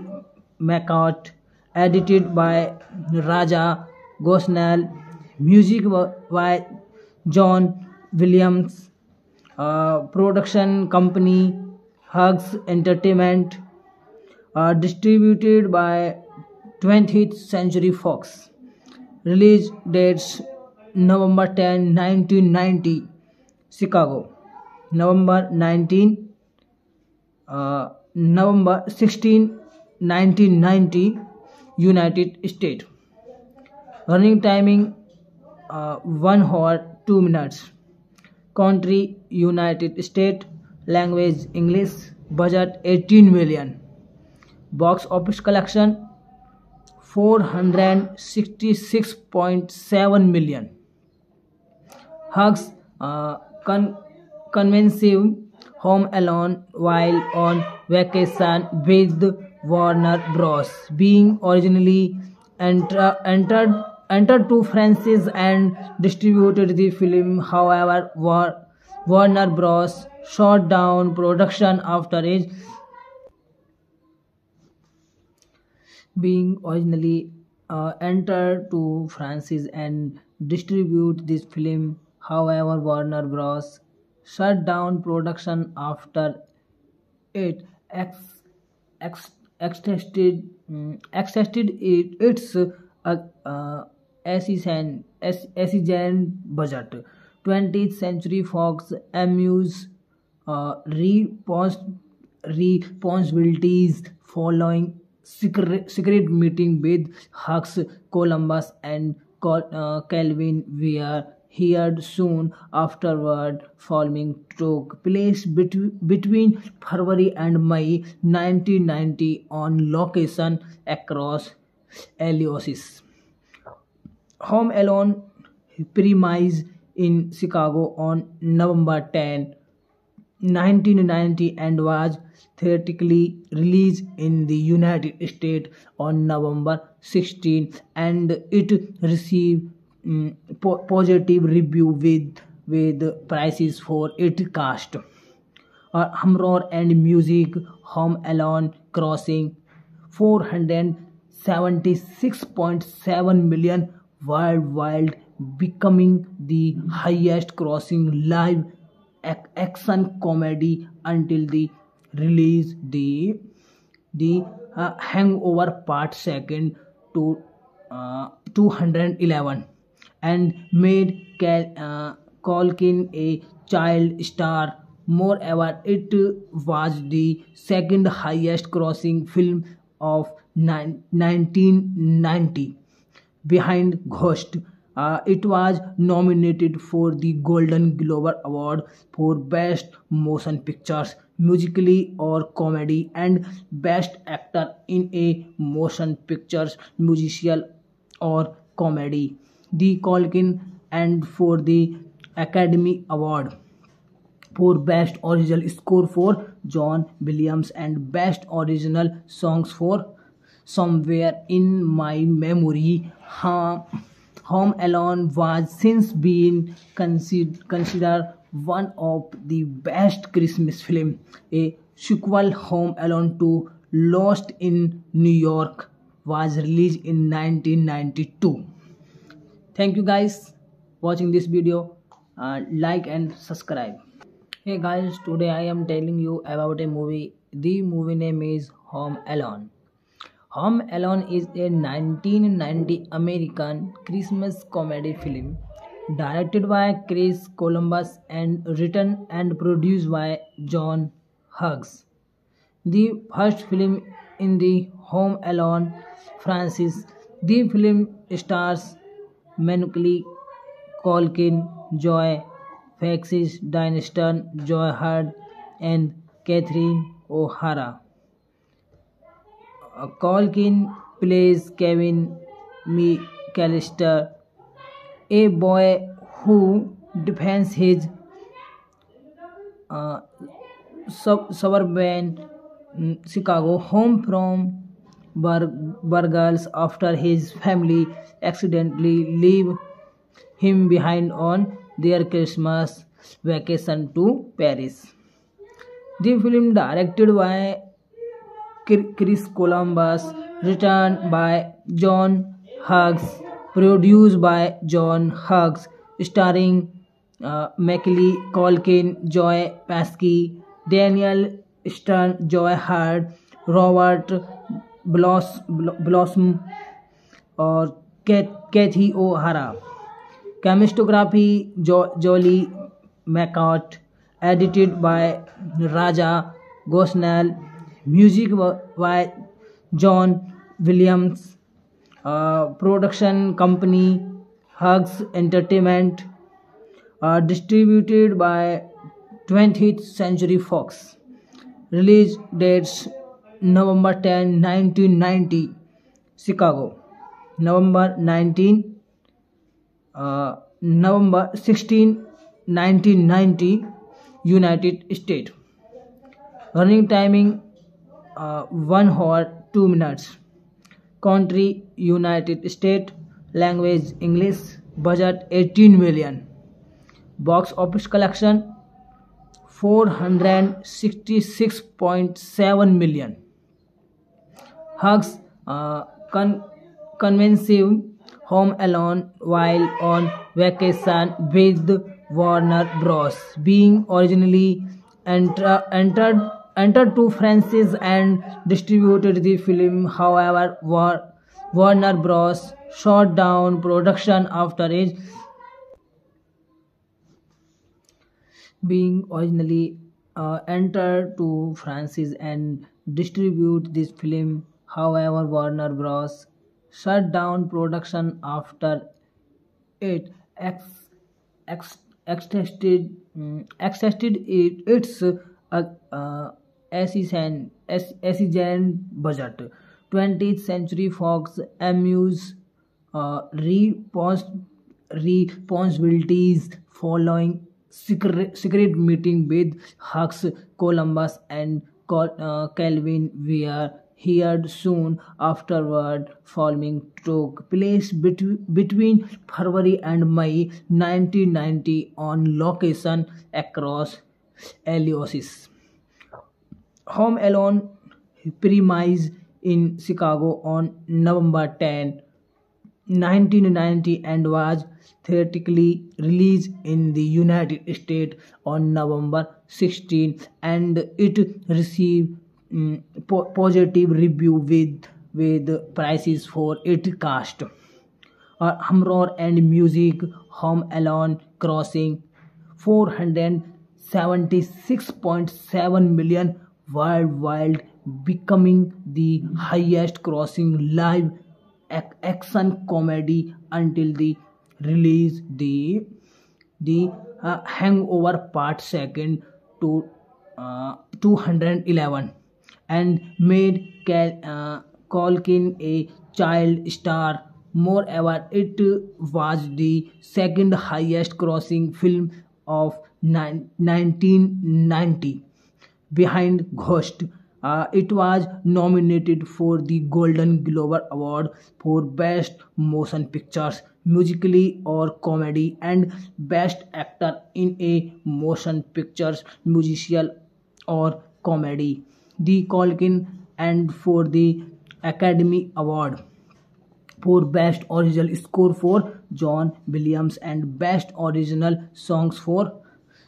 S1: Macat edited by Raja Gosnell music by John Williams production company Hughes Entertainment distributed by twenty century Fox release dates November ten nineteen ninety Chicago November 19 uh, November 16 1990 United States. Running timing uh, 1 hour 2 minutes. Country United States. Language English. Budget 18 million. Box office collection 466.7 million. Hugs uh, convincing Home Alone while on vacation with Warner Bros. Being originally enter, entered entered to Francis and distributed the film. However, War, Warner Bros. shut down production after it being originally uh, entered to Francis and distribute this film. However, Warner Bros shut down production after it ex, ex, extended, um, extended it, its uh, uh, budget. 20th Century Fox amuse uh, responsibilities following secret, secret meeting with Hux, Columbus, and uh, Calvin Weir heard soon afterward filming took place between February and May 1990 on location across Illinois. Home Alone premised in Chicago on November 10, 1990 and was theatrically released in the United States on November 16 and it received Mm, po positive review with with prices for it cast. Or Hamroar and Music Home Alone crossing 476.7 million worldwide becoming the highest crossing live action comedy until the release the the uh, hangover part second to uh, 211 and made Cal- uh, Culkin a child star. Moreover, it was the second highest grossing film of 1990 behind Ghost. Uh, it was nominated for the Golden Globe Award for Best Motion Pictures, Musically or Comedy, and Best Actor in a Motion Pictures, Musical or Comedy the Culkin and for the Academy Award for Best Original Score for John Williams and Best Original Songs for Somewhere in My Memory. Home Alone was since been considered one of the best Christmas film. A sequel, Home Alone 2, Lost in New York, was released in 1992 thank you guys watching this video. Uh, like and subscribe. Hey guys today i am telling you about a movie. The movie name is home alone. Home alone is a 1990 american christmas comedy film directed by chris columbus and written and produced by john hughes. The first film in the home alone franchise the film stars Macaulay Culkin, Joy Faxis, Dynaston, Joy Hard, and Catherine O'Hara. uh, Culkin plays Kevin McCallister, a boy who defends his uh, sub- suburban mm, Chicago home from Bur- Burgles after his family accidentally leave him behind on their Christmas vacation to Paris. The film directed by Chris Columbus, written by John Hughes, produced by John Hughes, starring uh, Macaulay Culkin, Joy Pesci, Daniel Stern, Joy Hart, Robert Bloss, Bl- Blossom, और Kathy O'Hara. Cinematography Julio Macat edited by Raja Gosnell music by John Williams production company Hughes Entertainment distributed by 20th century fox. Release dates november 10 1990 chicago. November 19 uh, november 16 1990 united states. Running timing uh, 1 hour 2 minutes. Country united states. Language english. Budget 18 million. Box office collection 466.7 million. Hughes uh, con- convincing home alone while on vacation with warner bros being originally enter- entered entered to Francis and distributed the film however War- warner bros shut down production after it being originally uh, entered to Francis and distribute this film. However, Warner Bros. Shut down production after it ex, ex, exhausted, mm, exhausted it, its uh, uh, assistant budget. 20th Century Fox amuse uh, respons- responsibilities following secret, secret meeting with Hux, Columbus, and Col- uh, Calvin were heard soon afterward. Filming took place between, between February and May 1990 on location across Illinois. Home Alone premised in Chicago on November 10, 1990 and was theatrically released in the United States on November 16 and it received mm, po- positive review with with prices for its cast. Uh, Hamroar and Music Home Alone crossing 476.7 million worldwide becoming the highest crossing live ac- action comedy until the release the the uh, hangover part second to uh, 211 and made Cal- uh, Culkin a child star moreover it was the second highest crossing film of nine- 1990 behind Ghost. Uh, it was nominated for the Golden Globe Award for Best Motion Pictures, Musically or Comedy, and Best Actor in a Motion Pictures, Musical or Comedy. The Culkin and for the Academy Award for Best Original Score for John Williams and Best Original Songs for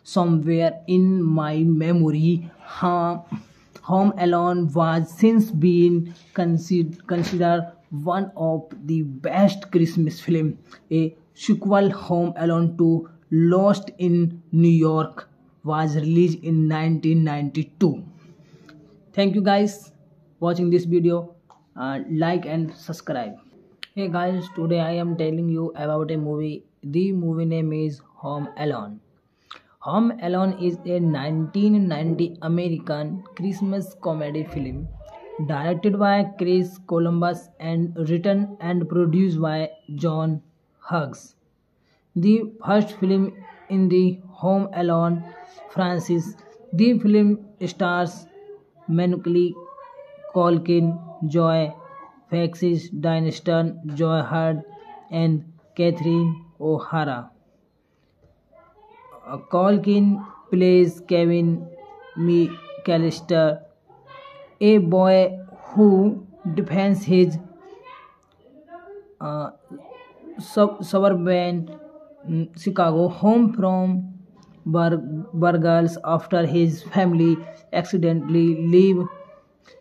S1: Somewhere in My Memory. Home Alone was since been considered one of the best Christmas film. A sequel, Home Alone 2, Lost in New York, was released in 1992. Thank you guys watching this video. Uh, like and subscribe. Hey guys, today I am telling you about a movie. The movie name is Home Alone. Home Alone is a 1990 American Christmas comedy film directed by Chris Columbus and written and produced by John Hughes. The first film in the Home Alone franchise, the film stars Macaulay Culkin, Joy Faxis, Dynaston, Joy Hard, and Catherine O'Hara. Uh, Culkin plays Kevin McCallister, a boy who defends his uh, sub- suburban mm, Chicago home from Bur- Burgles after his family accidentally leave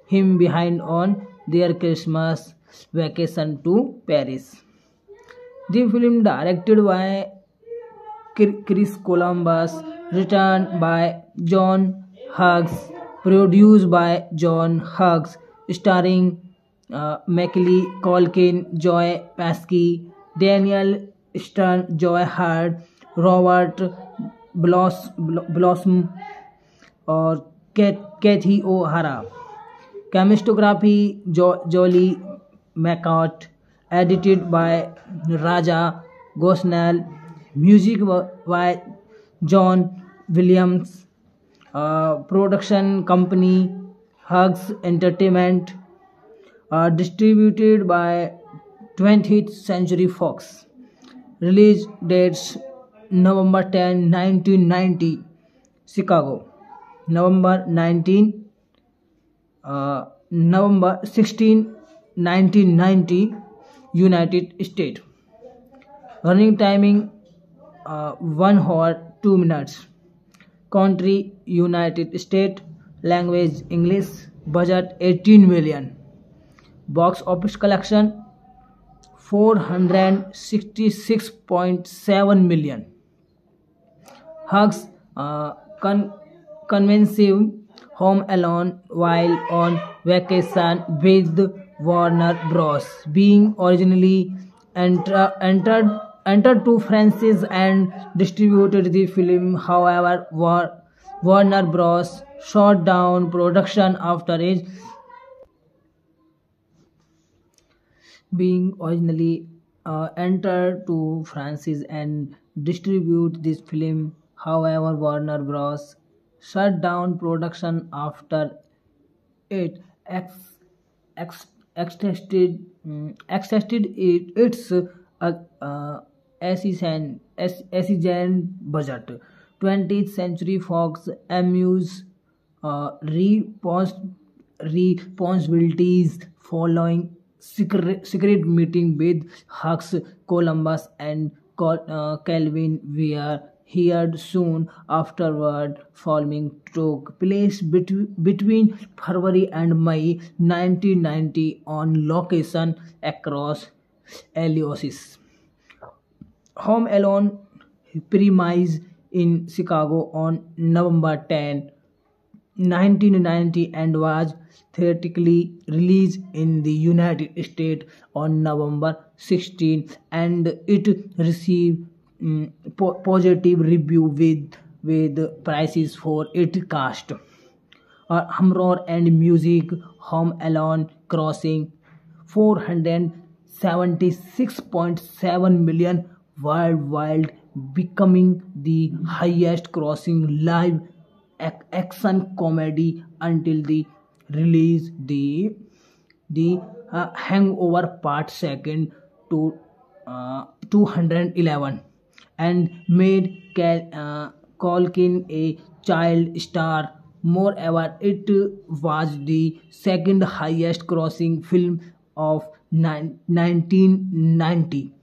S1: him behind on their Christmas vacation to Paris. The film directed by Chris Columbus, written by John Hughes, produced by John Hughes, starring uh, Macaulay Culkin, Joy Pesci, Daniel Stern, Joy Hart, Robert Bloss, Blossom, और Kathy O'Hara cinematography Julio Macat edited by Raja Gosnell music by John Williams production company Hughes Entertainment distributed by 20th Century Fox. Release dates November 10, 1990, Chicago. November 19, uh, November 16, 1990, United States. Running timing uh, 1 hour 2 minutes. Country United States. Language English. Budget 18 million. Box office collection 466.7 million. Hughes uh, con- convincing Home Alone while on vacation with Warner Bros. Being originally enter- entered entered to franchise and distributed the film. However, War- Warner Bros. shut down production after it being originally uh, entered to francis and distribute this film. However, Warner Bros. Shut down production after it ex- ex- extended mm, extended it, its uh, uh, assistant budget. 20th Century Fox amuse uh, responsibilities following secret, secret meeting with Hux, Columbus, and Cal- uh, Calvin were heard soon afterward. Filming took place bet- between February and May 1990 on location across Illinois. Home Alone premise in Chicago on November 10, 1990 and was theatrically released in the United States on November 16 and it received mm, po- positive review with with prices for its cast. Uh, Humor and music Home Alone crossing 476.7 million worldwide becoming the highest crossing live ac- action comedy until the release the the uh, hangover part second to uh, 211 and made uh, Culkin a child star moreover it was the second highest crossing film of 1990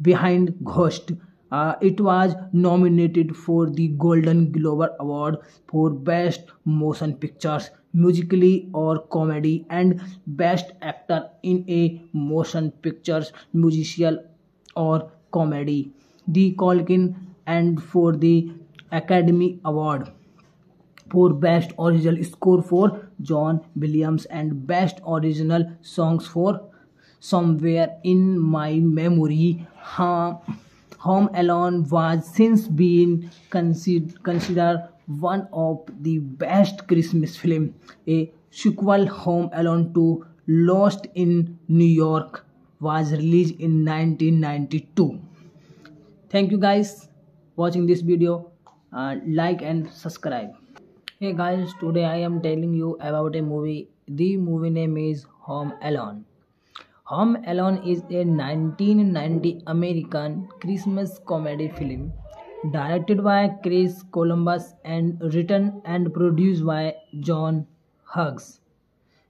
S1: behind Ghost. Uh, it was nominated for the Golden Globe Award for Best Motion Pictures, Musically or Comedy, and Best Actor in a Motion Pictures, Musical or Comedy. The Culkin and for the Academy Award for Best Original Score for John Williams and Best Original Songs for Somewhere in My Memory. Home Alone was since been considered considered one of the best Christmas film. A sequel Home Alone 2 Lost in New York was released in 1992. Thank you guys watching this video. Uh, like and subscribe. Hey guys, today I am telling you about a movie. The movie name is Home Alone. Home Alone is a 1990 American Christmas comedy film directed by Chris Columbus and written and produced by John Hughes.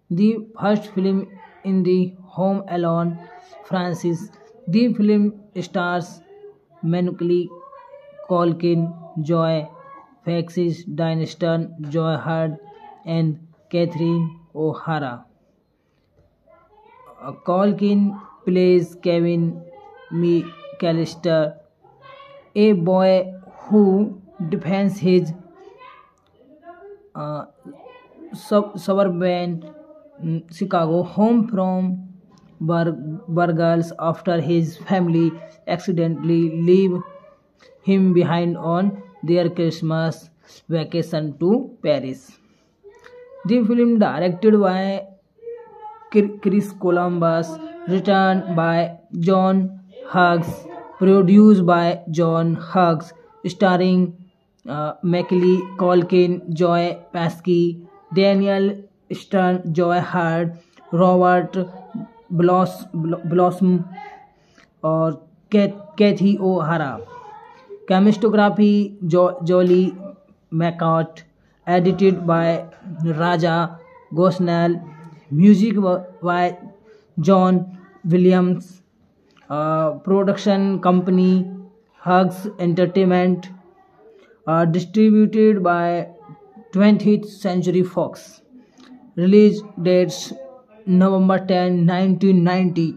S1: The first film in the Home Alone franchise, the film stars Macaulay Culkin, Joy Faxis, Diane Sturn, Joy Hurd, and Catherine O'Hara. Uh, Culkin plays Kevin McCallister, a boy who defends his uh, sub- suburban mm, Chicago home from Bur- Burgles after his family accidentally leave him behind on their Christmas vacation to Paris. The film directed by Chris Columbus, written by John Hughes, produced by John Hughes, starring uh, Macaulay Culkin, Joy Pesci, Daniel Stern, Joy Hurd, Robert Bloss, Blossom, और Kathy O'Hara. Cinematography Julio Macat edited by Raja Gosnell music by John Williams production company Hughes Entertainment distributed by twenty century Fox release dates November ten nineteen ninety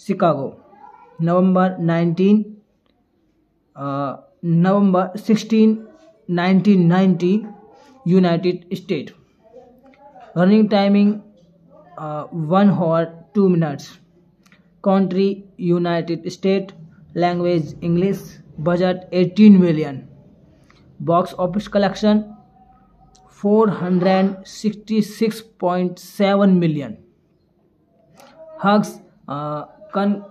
S1: Chicago November 19 uh, November 16 1990 United States. Running timing uh, 1 hour 2 minutes. Country United States. Language English. Budget 18 million. Box office collection 466.7 million. Hughes uh, con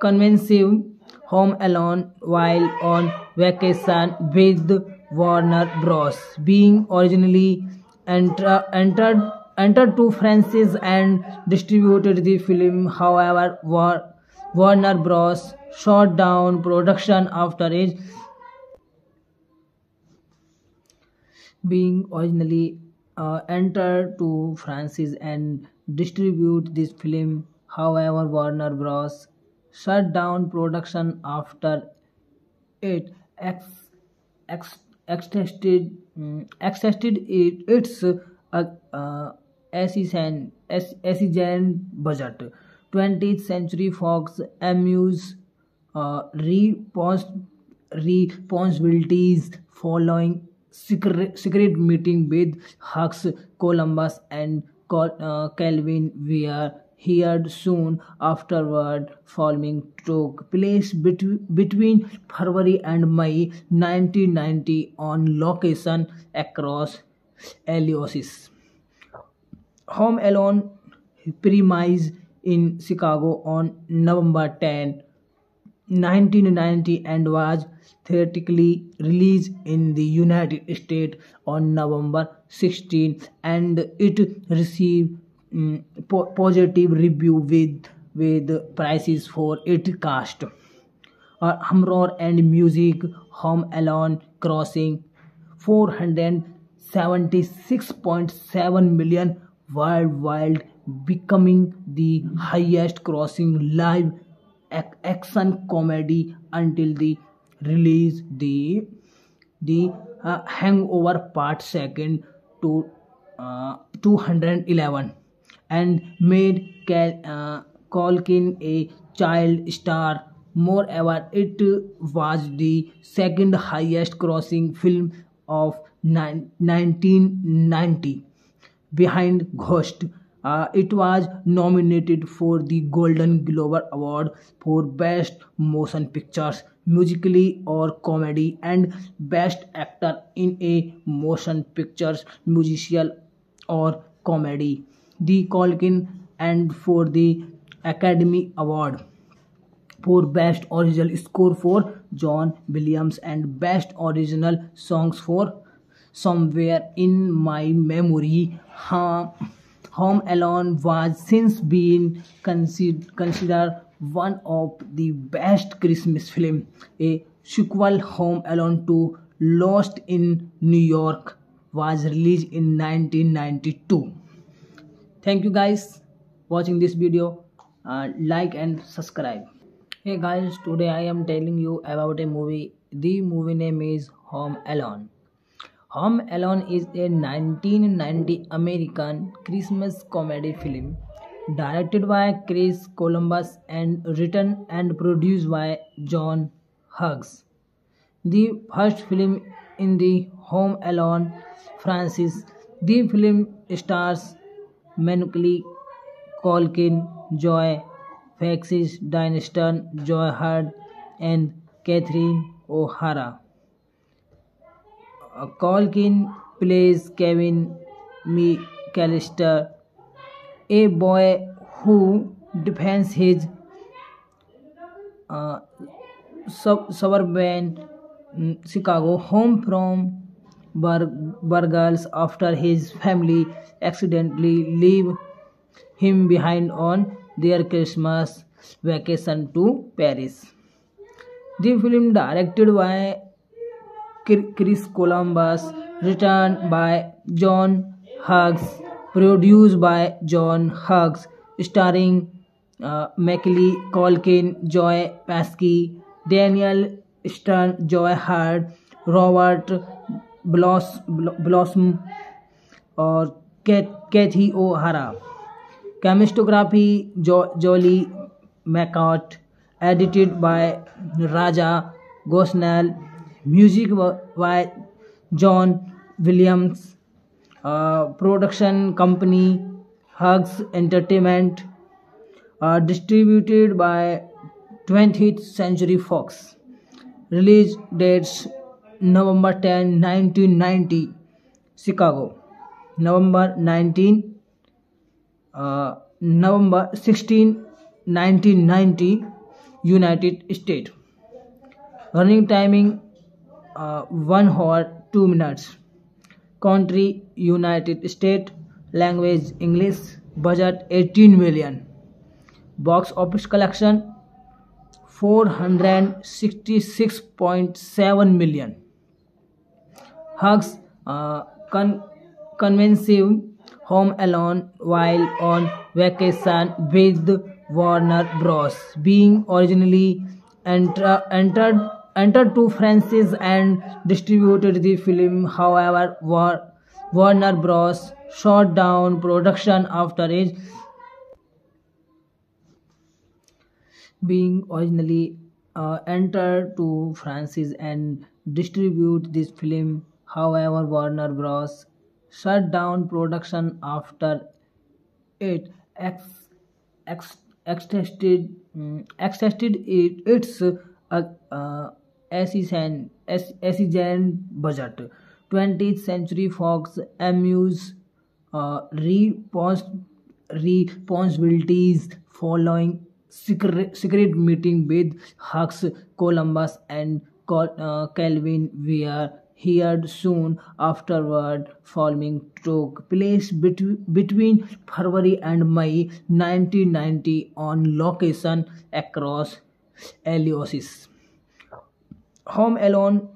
S1: convincing Home Alone while on vacation with Warner Bros. Being originally enter, entered entered to Francis and distributed the film. However, War, Warner Bros. shut down production after it being originally uh, entered to Francis and distribute this film. However, Warner Bros shut down production after it ex, ex, extended, um, extended it, its uh, uh, budget. 20th Century Fox amuse uh, responsibilities following secret, secret meeting with Hux, Columbus, and uh, Calvin Weir heard soon afterward filming took place bet- between February and May 1990 on location across Illinois. Home Alone premised in Chicago on November 10, 1990 and was theatrically released in the United States on November 16 and it received um, po- positive review with with prices for its cast. Uh, Humroar and Music Home Alone crossing 476.7 million worldwide becoming the highest crossing live ac- action comedy until the release the the uh, hangover part second to uh, 211 and made Cal- uh, Culkin a child star. Moreover, it was the second highest grossing film of 1990 behind Ghost. Uh, it was nominated for the Golden Globe Award for Best Motion Pictures, Musically or Comedy, and Best Actor in a Motion Pictures, Musical or comedy, the Culkin, and for the Academy Award for Best Original Score for John Williams and Best Original Songs for Somewhere in My Memory. Home Alone was since been considered one of the best Christmas films. A sequel, Home Alone 2, Lost in New York, was released in 1992. Thank you guys watching this video. Uh, like and subscribe. Hey guys, today I am telling you about a movie. The movie name is Home Alone. Home Alone is a 1990 American Christmas comedy film directed by Chris Columbus and written and produced by John Hughes. The first film in the Home Alone franchise, the film stars Macaulay, Culkin, Joe, Pesci Daniel Stern John Heard, and Catherine O'Hara. Culkin plays Kevin McCallister. A boy who defends his suburban Chicago, home from burglars after his family accidentally leave him behind on their Christmas vacation to Paris. The film directed by Chris Columbus, written by John Hughes, produced by John Hughes, starring uh, Macaulay Culkin, Joy Pesci, Daniel Stern, Joy Hart, Robert Bloss, Blossom, और Kathy O'Hara. Cinematography Julio Macat edited by Raja Gosnell music by John Williams production company Hughes Entertainment distributed by twenty century Fox release dates November ten nineteen ninety Chicago November 19, uh, November 16, 1990, United States. Running timing uh, 1 hour 2 minutes. Country united states. Language english. Budget 18 million. Box office collection 466.7 million. Hughes uh, con- convincing home alone while on vacation with warner bros being originally enter- entered entered two franchises and distributed the film. However, Warner Bros. shut down production after it being originally uh, entered to Francis and distribute this film. However, Warner Bros. Shut down production after it ex, ex, extended, um, extended it, its uh, uh, Essential budget. 20th Century Fox amuse uh, responsibilities following secret, secret meeting with Hux, Columbus, and uh, Calvin were heard soon afterward. Filming took place bet- between February and May 1990 on location across Illinois. Home Alone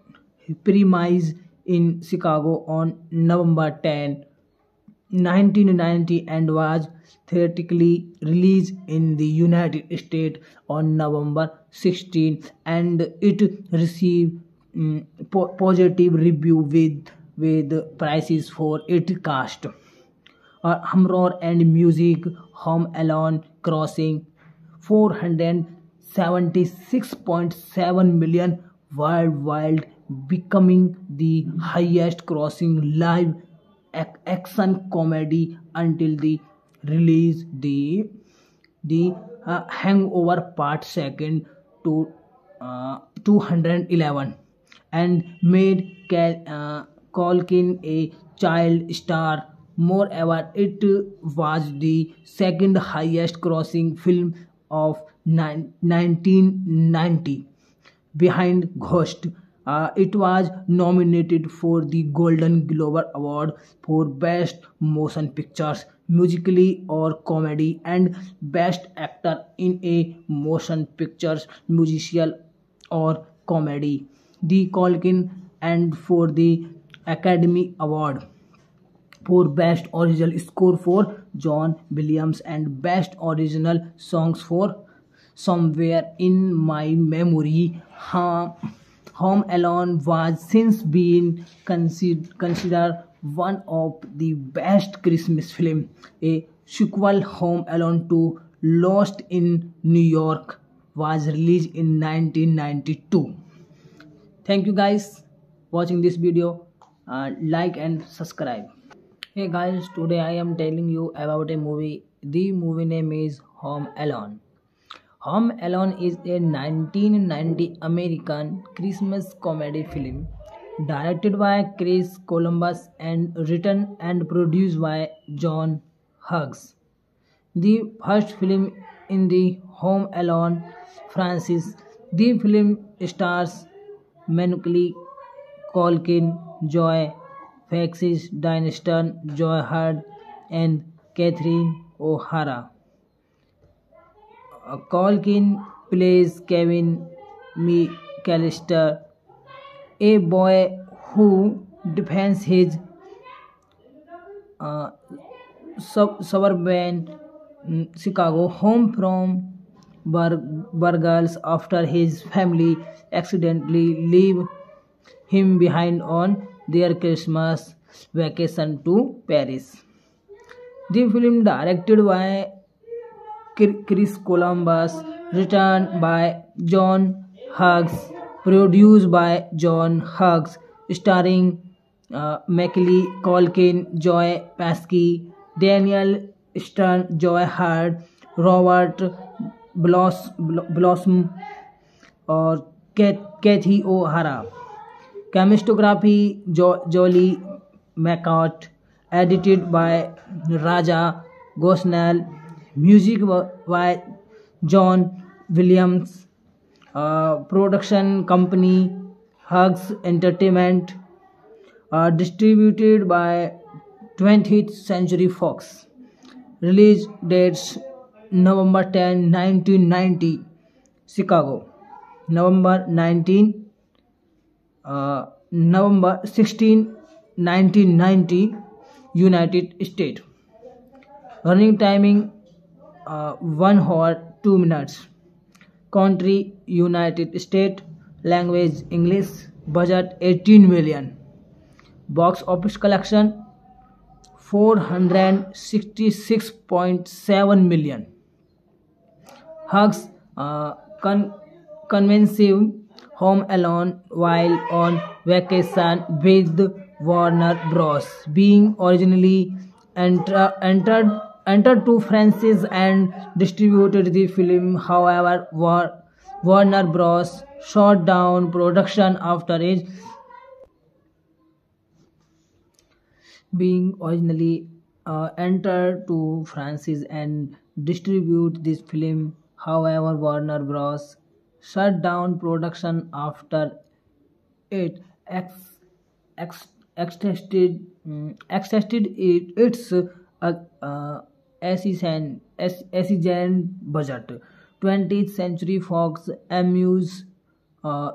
S1: premiered in Chicago on November 10, 1990 and was theatrically released in the United States on November 16 and it received um, po- positive review with with prices for its cast. Uh, horror and music Home Alone crossing 476.7 million worldwide, becoming the highest crossing live action comedy until the release the the uh, hangover part second to uh, 211 and made Cal, uh, Culkin a child star Moreover, it was the second highest grossing film of 1990 behind Ghost. Uh, it was nominated for the Golden Globe Award for Best Motion Pictures, Musically or Comedy, and Best Actor in a Motion Pictures, Musical or Comedy. The Culkin and for the Academy Award for Best Original Score for John Williams and Best Original Songs for Somewhere in My Memory. Home Alone was since been considered one of the best Christmas films. A sequel, Home Alone 2, Lost in New York, was released in 1992. Thank you guys watching this video. Uh, like and subscribe. Hey guys, today I am telling you about a movie. The movie name is Home Alone. Home Alone is a 1990 American Christmas comedy film directed by Chris Columbus and written and produced by John Hughes. The first film in the Home Alone franchise, the film stars Macaulay Culkin, Joy Faxis, Dynaston, Joy Hard, and Catherine O'Hara. Uh, Culkin plays Kevin McCallister, a boy who defends his uh, sub- suburban mm, Chicago home from Bur- Burgles after his family accidentally leave him behind on their Christmas vacation to Paris. The film directed by Chris Columbus, written by John Hughes, produced by John Hughes, starring uh, Macaulay Culkin, Joy Pesci, Daniel Stern, Joy Hard, Robert Bloss, Blossom, और Kathy O'Hara. Cinematography Julio Macat edited by Raja Gosnell music by John Williams production company Hughes Entertainment distributed by twenty century Fox release dates November ten nineteen ninety Chicago November 19, uh, November 16, 1990, United States. Running timing uh, 1 hour 2 minutes. Country United States. Language English. Budget 18 million. Box office collection 466.7 million. Hughes uh, con convincing home alone while on vacation with warner bros being originally enter- entered entered to Francis and distributed the film. However, War- Warner Bros. shut down production after it being originally uh, entered to Francis and distribute this film. However, Warner Bros. Shut down production after it ex- ex- extended, um, extended it, its uh, uh, exigent budget. 20th Century Fox amuse uh,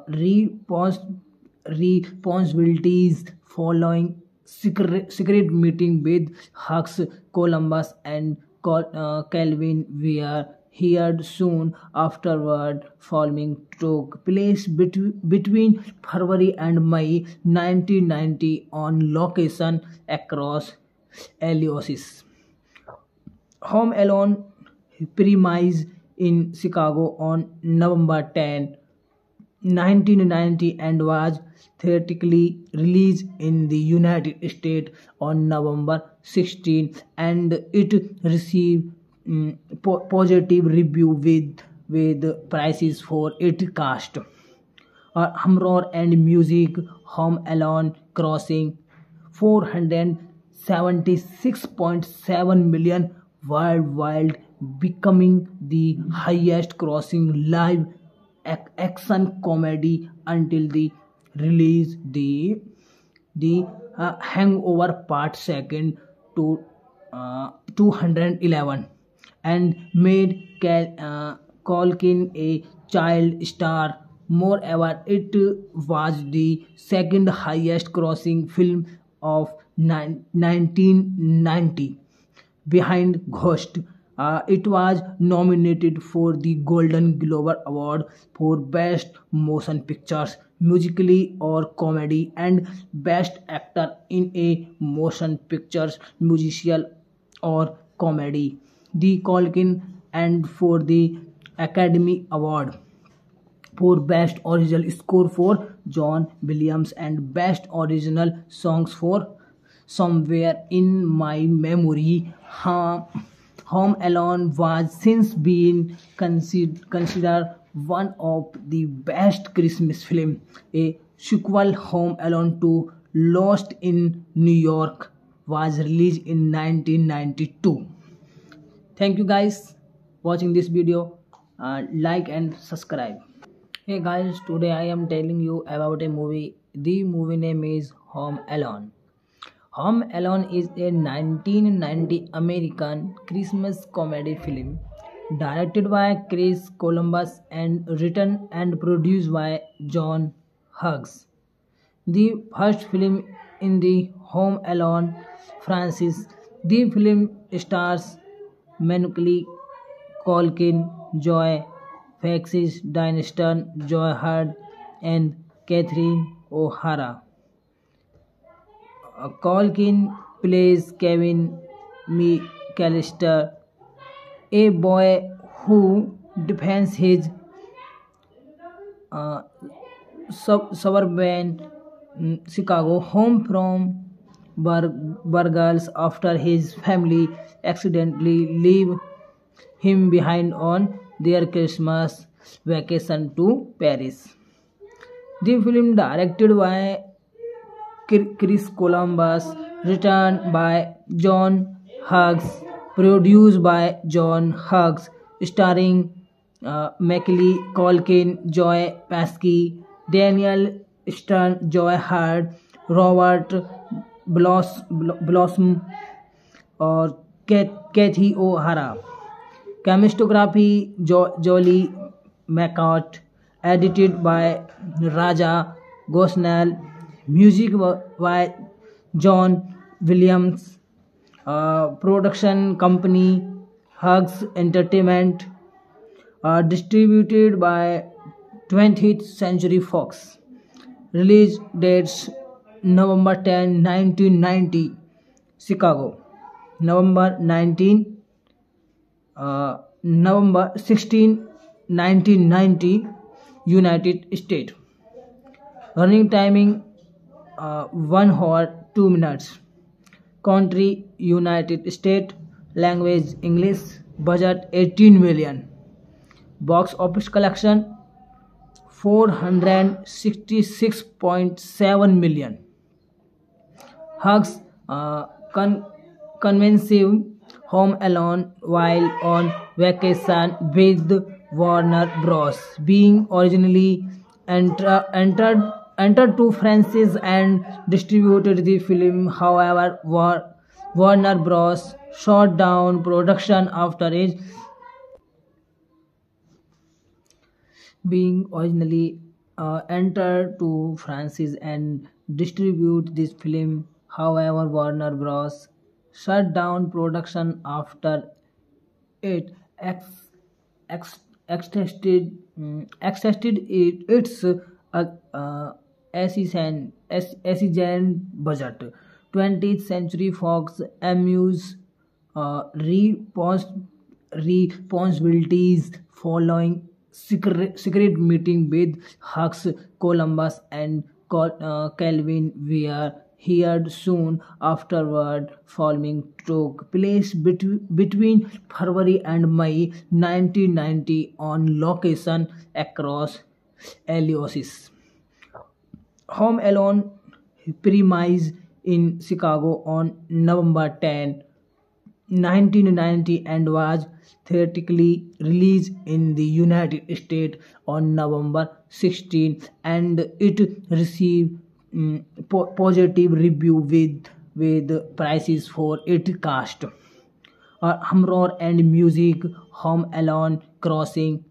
S1: responsibilities following secret, secret meeting with Hux, Columbus, and uh, Calvin were heard soon afterward. Filming took place bet- between February and May 1990 on location across Illinois. Home Alone premised in Chicago on November 10, 1990 and was theatrically released in the United States on November 16 and it received um, po- positive review with with prices for its cast. Uh, Humroar and music Home Alone crossing 400 76.7 million worldwide, becoming the highest crossing live action comedy until the release the the uh, Hangover Part Second to uh, 211 and made Cal, uh, a child star. Moreover, it was the second highest grossing film of 1990 behind Ghost. Uh, it was nominated for the Golden Globe Award for Best Motion Pictures, Musically or Comedy, and Best Actor in a Motion Pictures, Musical or Comedy. The Culkin and for the Academy Award for Best Original Score for John Williams and Best Original Songs for Somewhere in My Memory. Home Alone was since been considered one of the best Christmas films. A sequel, Home Alone 2, Lost in New York, was released in 1992. Thank you guys watching this video. Uh, like and subscribe. Hey guys, today I am telling you about a movie. The movie name is Home Alone. Home Alone is a 1990 American Christmas comedy film directed by Chris Columbus and written and produced by John Hughes. The first film in the Home Alone franchise, the film stars Macaulay Culkin, Joy Faxis, Dynaston, Joy Hard, and Catherine O'Hara. Culkin plays Kevin McCallister, a boy who defends his uh, sub- suburban Chicago home from bur- burglars after his family accidentally leave him behind on their Christmas vacation to Paris. The film directed by Chris Columbus, written by John Hughes, produced by John Hughes, starring uh, Macaulay Culkin, Joy Pesci, Daniel Stern, Joy Hard, Robert Bloss Blossom और Kathy O'Hara cinematography Julio Macat, edited by Raja Gosnell, music by John Williams production company Hughes Entertainment distributed by twenty century Fox. Release dates November 10, 1990, Chicago. November 19, uh, November 16, 1990, United States. Running timing uh, 1 hour 2 minutes. Country United States. Language English. Budget 18 million. Box office collection 466.7 million. Hughes uh, con- convincing Home Alone while on vacation with Warner Bros. Being originally enter- entered entered to Francis and distributed the film. However, War- Warner Bros. shut down production after it being originally uh, entered to Francis and distribute this film. However, Warner Bros. shut down production after it ex- ex- extended it, its uh, uh, budget. 20th Century Fox amuse uh, respons- responsibilities following secret, secret meeting with Hux, Columbus, and Cal- uh, Calvin were heard soon afterward. Filming took place bet- between February and May 1990 on location across Illinois. Home Alone premise in Chicago on November 10, 1990 and was theatrically released in the United States on November 16 and it received um, po positive review with with prices for it cast. Uh, Humor and music, Home Alone crossing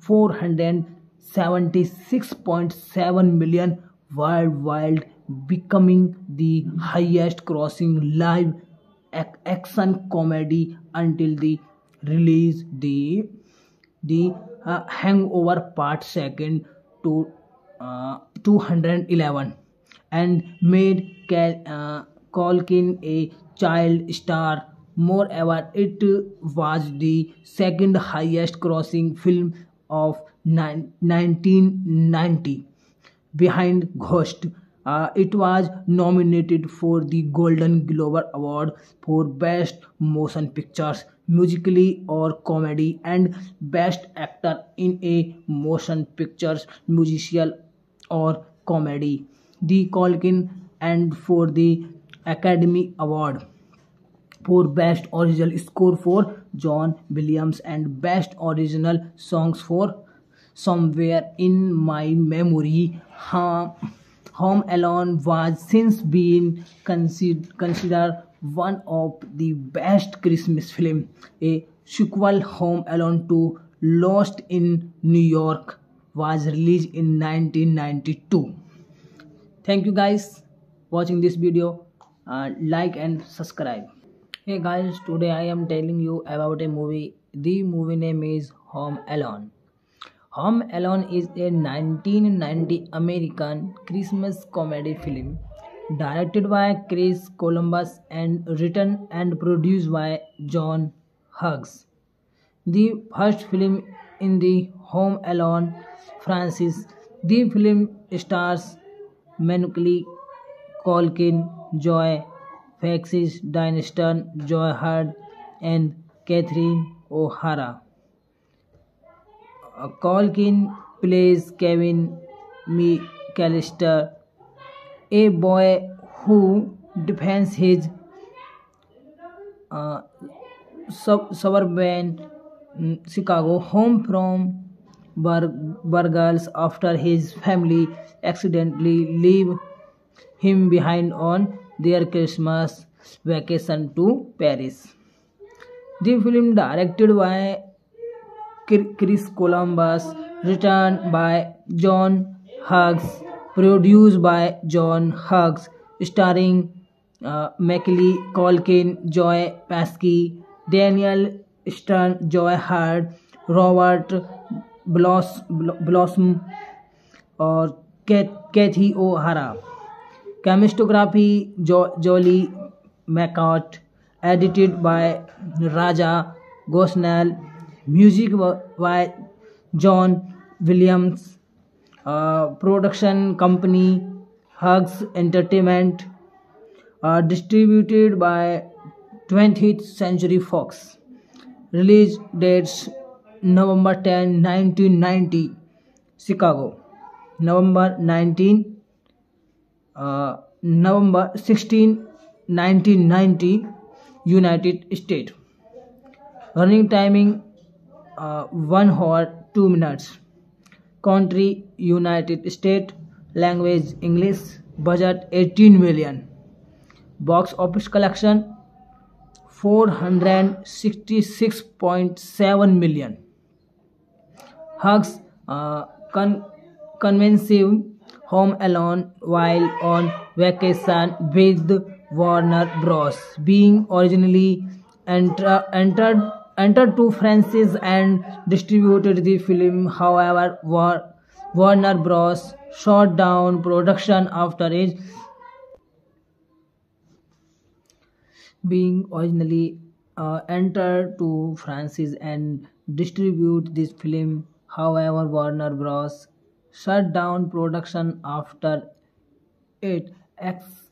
S1: 476.7 million worldwide, becoming the highest crossing live action comedy until the release the the uh, hangover part second to uh, 211 and made Cal, uh, Culkin a child star moreover it was the second highest crossing film of 1990 behind ghost uh, it was nominated for the Golden Globe Award for Best Motion Pictures, Musically or Comedy, and Best Actor in a Motion Pictures, Musical or Comedy. The Culkin and for the Academy Award for Best Original Score for John Williams and Best Original Songs for Somewhere in My Memory. Home Alone was since been considered one of the best Christmas films. A sequel, Home Alone 2, Lost in New York, was released in 1992. Thank you guys watching this video. Uh, like and subscribe. Hey guys, today I am telling you about a movie. The movie name is Home Alone. Home Alone is a 1990 American Christmas comedy film directed by Chris Columbus and written and produced by John Hughes. The first film in the Home Alone franchise, the film stars Macaulay, Culkin, Joe, Pesci Daniel Stern John Heard, and Catherine O'Hara. Culkin plays Kevin McCallister a boy who defends his suburban Chicago home from burglars after his family accidentally leave him behind on their Christmas vacation to Paris. The film directed by Chris Columbus, written by John Hughes, produced by John Hughes, starring uh, Macaulay Culkin, Joy Pesci, Daniel Stern, Joy Hard, Robert Bloss, Blossom, और Kathy O'Hara. Cinematography Julio Macat edited by Raja Gosnell music by John Williams production company Hughes Entertainment distributed by twenty century Fox release dates November ten nineteen ninety Chicago November 19, uh, November 16, 1990, United States. Running timing uh, 1 hour 2 minutes. Country united states. Language english. Budget 18 million. Box office collection 466.7 million. Hugs uh, con- convincing home alone while on vacation with warner bros being originally enter- entered entered to Francis and distributed the film. However, War- Warner Bros. shut down production after it being originally uh, entered to Francis and distribute this film. However, Warner Bros. Shut down production after it ex-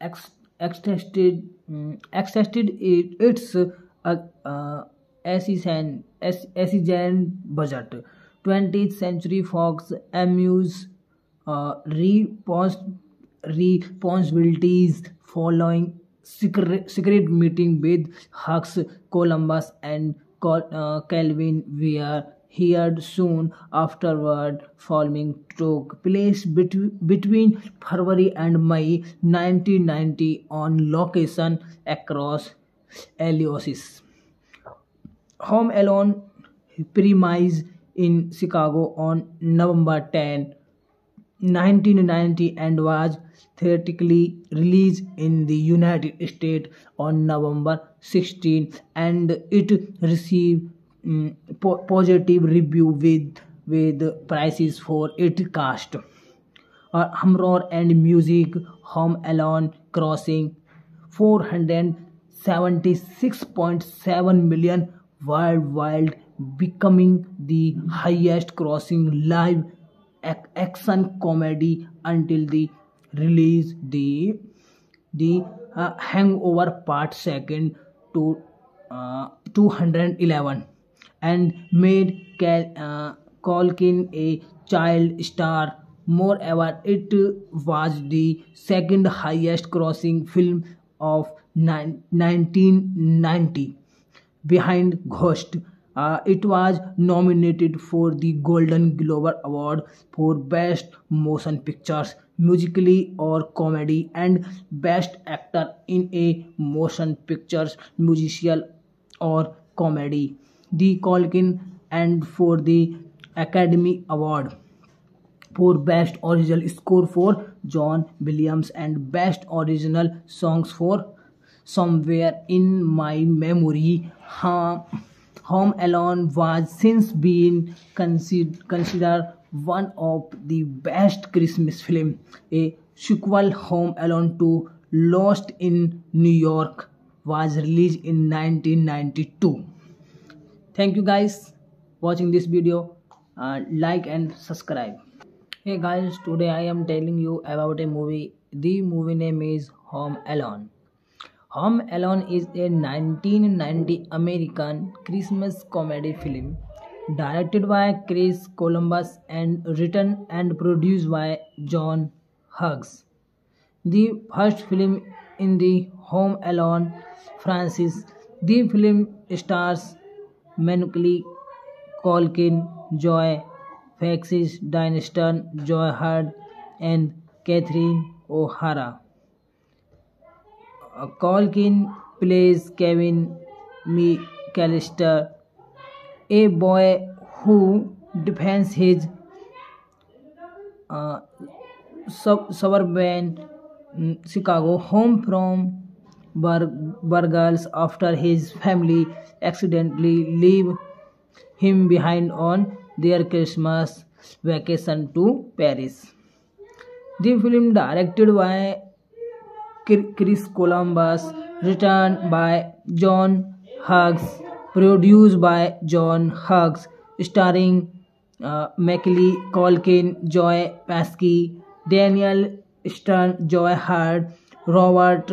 S1: ex- extended, um, extended it, its uh, uh, Asian budget. 20th Century Fox amuse uh, responsibilities following secret, secret meeting with Hux, Columbus, and uh, Calvin were heard soon afterward. Filming took place bet- between February and May 1990 on location across Illinois. Home Alone premised in Chicago on November 10, 1990 and was theatrically released in the United States on November 16 and it received um, po- positive review with with prices for its cast. Uh, Humor and music Home Alone crossing 476.7 million worldwide becoming the highest crossing live action comedy until the release the the uh, hangover part second to uh, 211 and made Cal, uh, Culkin a child star moreover it was the second highest crossing film of 1990 behind ghost uh, it was nominated for the Golden Globe Award for Best Motion Pictures, Musically or Comedy, and Best Actor in a Motion Pictures, Musical or Comedy. The Culkin and for the Academy Award for Best Original Score for John Williams and Best Original Songs for Somewhere in My Memory. Home Alone was since been considered one of the best Christmas films. A sequel, Home Alone 2, Lost in New York, was released in 1992. Thank you guys watching this video. Uh, like and subscribe. Hey guys, today I am telling you about a movie. The movie name is Home Alone. Home Alone is a 1990 American Christmas comedy film directed by Chris Columbus and written and produced by John Hughes. The first film in the Home Alone franchise, the film stars Macaulay, Culkin, Joe, Pesci Daniel Stern John Heard and Catherine O'Hara. Culkin plays Kevin McCallister. A boy who defends his suburban Chicago, home from burglars after his family accidentally leave him behind on their Christmas vacation to Paris. The film directed by Chris Columbus, written by John Hughes, produced by John Hughes, starring uh, Macaulay Culkin, Joy Pesci, Daniel Stern, Joy Hard, Robert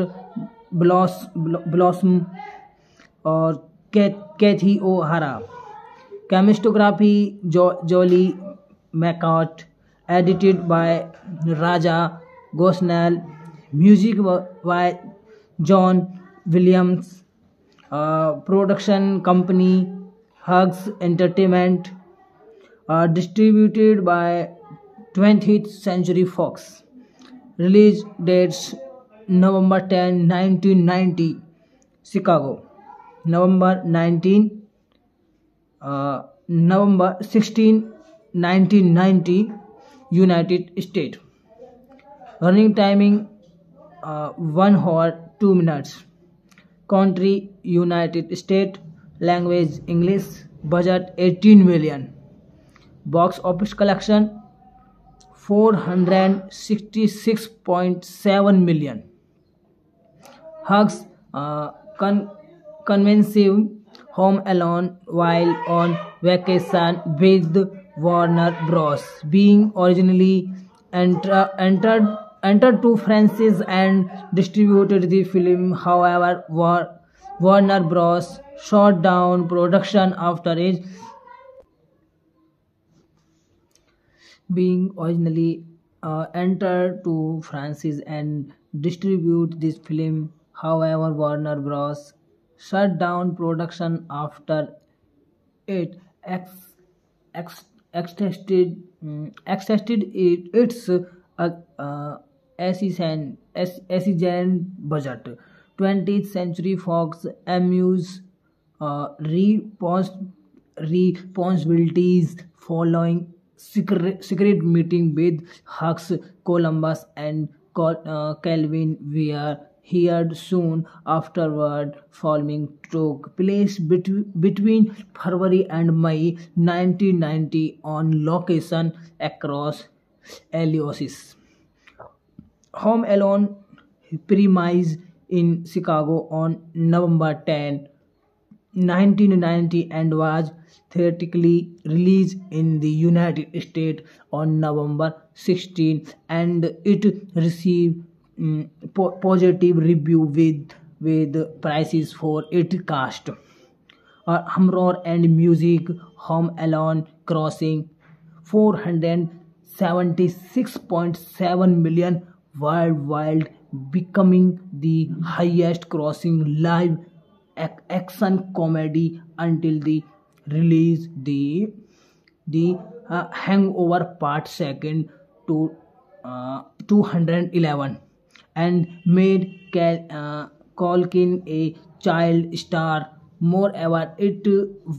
S1: Bloss, Blossom, और Kathy O'Hara. Cinematography Julio Macat edited by Raja Gosnell music by John Williams production company Hughes Entertainment distributed by twenty century Fox release dates November ten nineteen ninety Chicago November 19, uh, November 16, 1990, United States. Running timing uh, 1 hour 2 minutes. Country united states. Language english. Budget 18 million. Box office collection 466.7 million. Hugs uh, con- convincing home alone while on vacation with warner bros being originally enter- entered entered two franchises and distributed the film. However, Warner Bros. shut down production after it being originally uh, enter to Francis and distribute this film. However, Warner Bros. Shut down production after it ex- ex- exhausted, mm, exhausted it, its uh, uh, assistant budget. 20th Century Fox amuse uh, repos- responsibilities following secret, secret meeting with Hux, Columbus, and uh, Calvin were heard soon afterward. Filming took place bet- between February and May 1990 on location across Illinois. Home Alone premised in Chicago on November 10, 1990 and was theatrically released in the United States on November 16 and it received mm, po- positive review with with prices for its cast. Uh, Humor and music Home Alone crossing 476.7 million worldwide becoming the highest crossing live ac- action comedy until the release the the uh, hangover part second to uh, 211 and made Cal, uh, Culkin a child star moreover it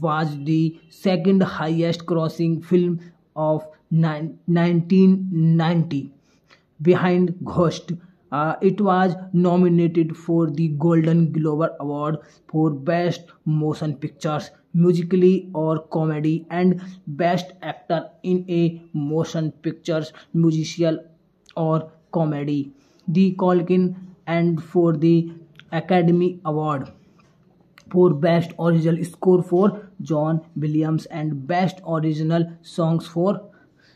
S1: was the second highest crossing film of nine- 1990 behind Ghost. Uh, it was nominated for the Golden Globe Award for Best Motion Pictures, Musically or Comedy, and Best Actor in a Motion Pictures, Musical or Comedy. The Culkin and for the Academy Award for Best Original Score for John Williams and Best Original Songs for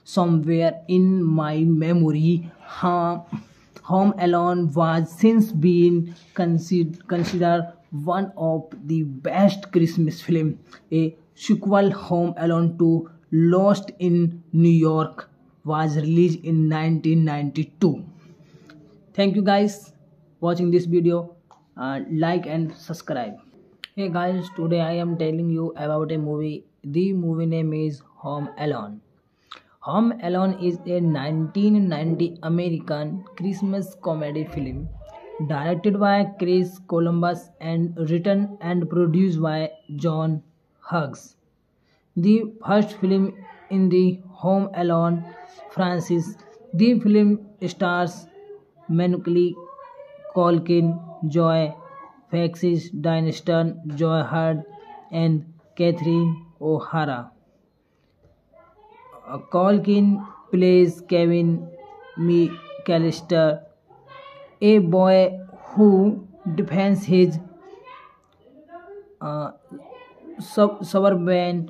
S1: Somewhere in My Memory. Home Alone was since been considered considered one of the best Christmas film. A sequel, Home Alone 2, Lost in New York, was released in 1992. Thank you guys watching this video. Uh, like and subscribe. Hey guys, today I am telling you about a movie. The movie name is Home Alone. Home Alone is a 1990 American Christmas comedy film directed by Chris Columbus and written and produced by John Hughes. The first film in the Home Alone franchise, the film stars Macaulay Culkin, Joy Faxis, Dynarston, Joy Hard, and Catherine O'Hara. Uh, Culkin plays Kevin McCallister, a boy who defends his uh, sub- suburban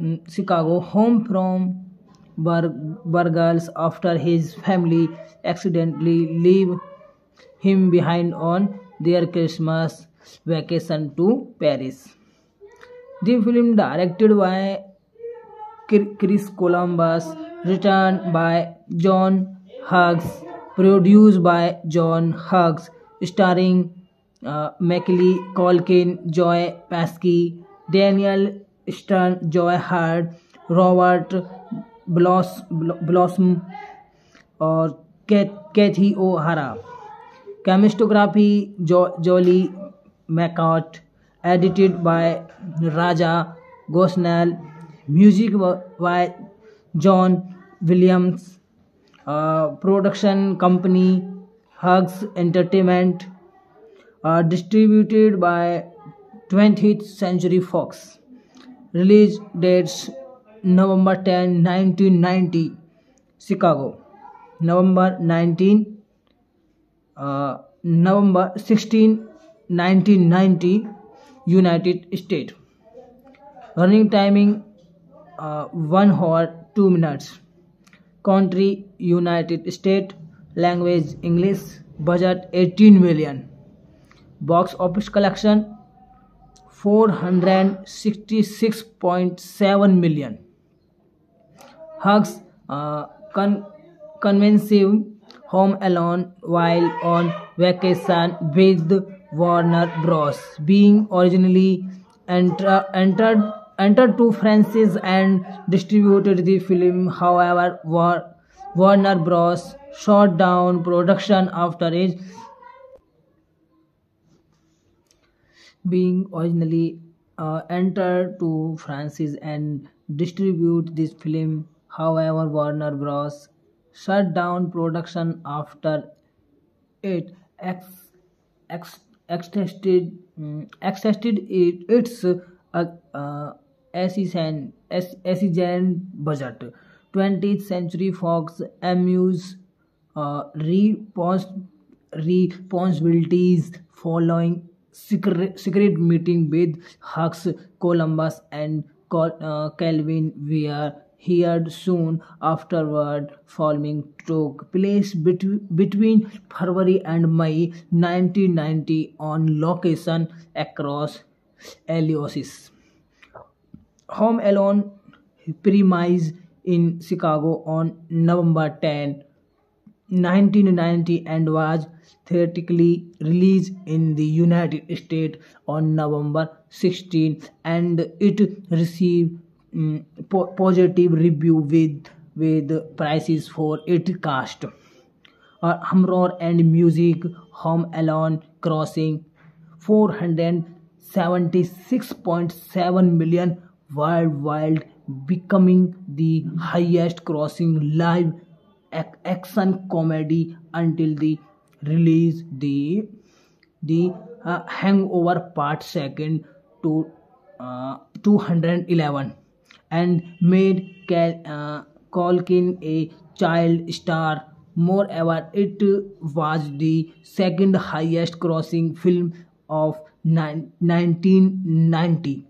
S1: mm, Chicago home from Bur- Burgals after his family accidentally leave him behind on their Christmas vacation to Paris. The film directed by Chris Columbus, written by John Hughes, produced by John Hughes, starring uh, Macaulay Culkin, Joy Pesci, Daniel Stern, Joy Hard, Robert Bloss, Bl- Blossom, और Kathy O'Hara cinematography Julio Macat edited by Raja Gosnell music by John Williams production company Hughes Entertainment distributed by 20th Century Fox. Release dates November 10, 1990, Chicago. November 19, uh, November 16, 1990, United States. Running timing uh, 1 hour 2 minutes. Country United States. Language English. Budget 18 million. Box office collection 466.7 million. Hugs uh, con- convincing Home Alone while on vacation with Warner Bros. Being originally enter, entered entered to Francis and distributed the film. However, War, Warner Bros. shut down production after it being originally uh, entered to Francis and distribute this film. However, Warner Bros. Shut down production after it ex, ex, extended, mm, extended it, its uh, uh, exigent budget. 20th Century Fox amuse uh, responsibilities following secret, secret meeting with Hux, Columbus, and uh, Calvin were heard soon afterward. Filming took place bet- between February and May 1990 on location across Illinois. Home Alone premised in Chicago on November 10, 1990 and was theatrically released in the United States on November 16 and it received um, po- positive review with with prices for its cast. Uh, Humor and music Home Alone crossing 476.7 million worldwide becoming the highest crossing live action comedy until the release the the uh, hangover part second to uh, 211 and made Cal, uh, a child star moreover it was the second highest crossing film of 1990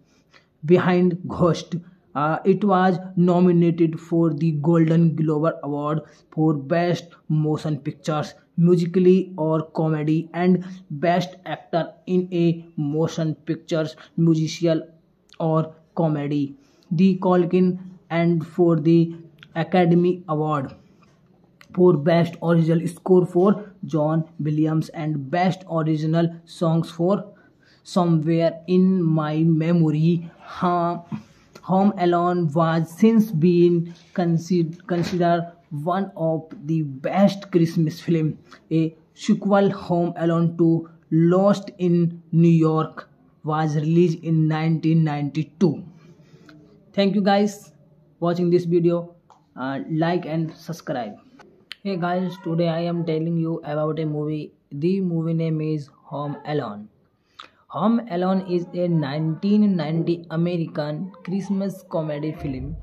S1: behind ghost uh, it was nominated for the Golden Globe Award for Best Motion Pictures, Musically or Comedy, and Best Actor in a Motion Pictures, Musical or Comedy. The Culkin and for the Academy Award for Best Original Score for John Williams and Best Original Songs for Somewhere in My Memory. Home Alone was since been considered one of the best Christmas films. A sequel, Home Alone 2, Lost in New York, was released in 1992. Thank you guys watching this video. Uh, like and subscribe. Hey guys, today I am telling you about a movie. The movie name is Home Alone. Home Alone is a 1990 American Christmas comedy film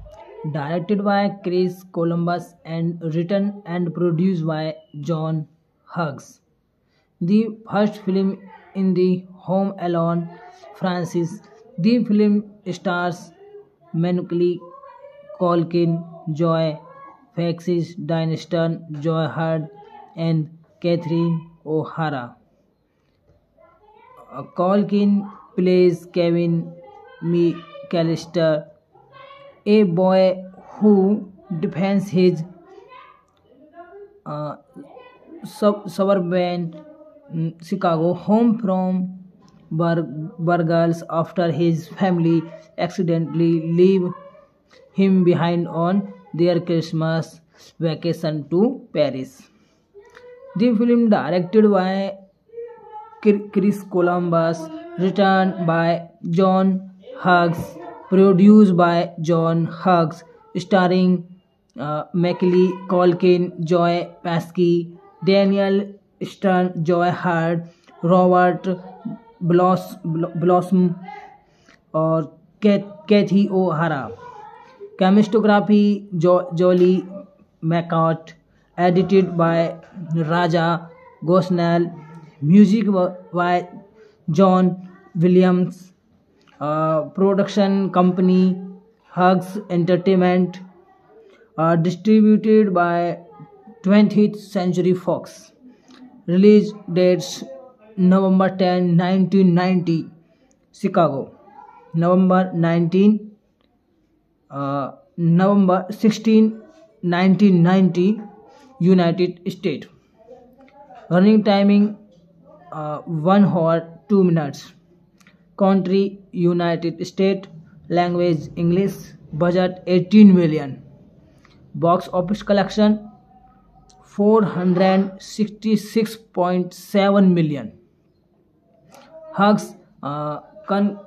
S1: directed by Chris Columbus and written and produced by John Hughes. The first film in the Home Alone franchise, the film stars Macaulay Culkin, Joy Faxis, Dynaston, Joy Hard, and Catherine O'Hara. Culkin plays Kevin McCallister, a boy who defends his uh, sub- suburban um, Chicago home from bur- burglars after his family accidentally leave him behind on their Christmas vacation to Paris. The film directed by Chris Columbus, written by John Hughes, produced by John Hughes, starring uh, Macaulay Culkin, Joy Pesci, Daniel Stern, Joy Hard, Robert Bloss, Blossom, और Kathy O'Hara. Cinematography jo- Jolie Macat, edited by Raja Gosnell, music by John Williams, uh, production company Hughes Entertainment, uh, distributed by 20th Century Fox. Release dates November 10, 1990, Chicago. November 19, uh, November 16, 1990, United States. Running timing uh, 1 hour 2 minutes. Country United States. Language English. Budget 18 million. Box office collection 466.7 million. Hugs uh, con-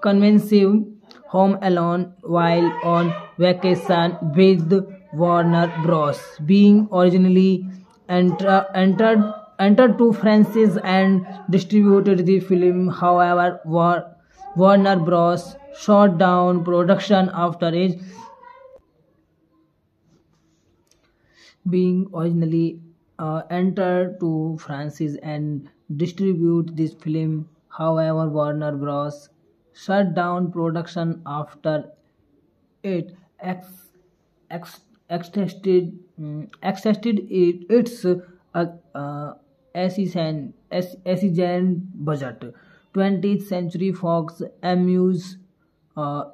S1: convincing Home Alone while on vacation with Warner Bros. Being originally enter- entered entered to Francis and distributed the film. However, War- Warner Bros. shut down production after it being originally uh, entered to Francis and distribute this film. However, Warner Bros. Shut down production after it ex- ex- extended mm, extended it, its uh, uh, budget. 20th Century Fox amuse uh,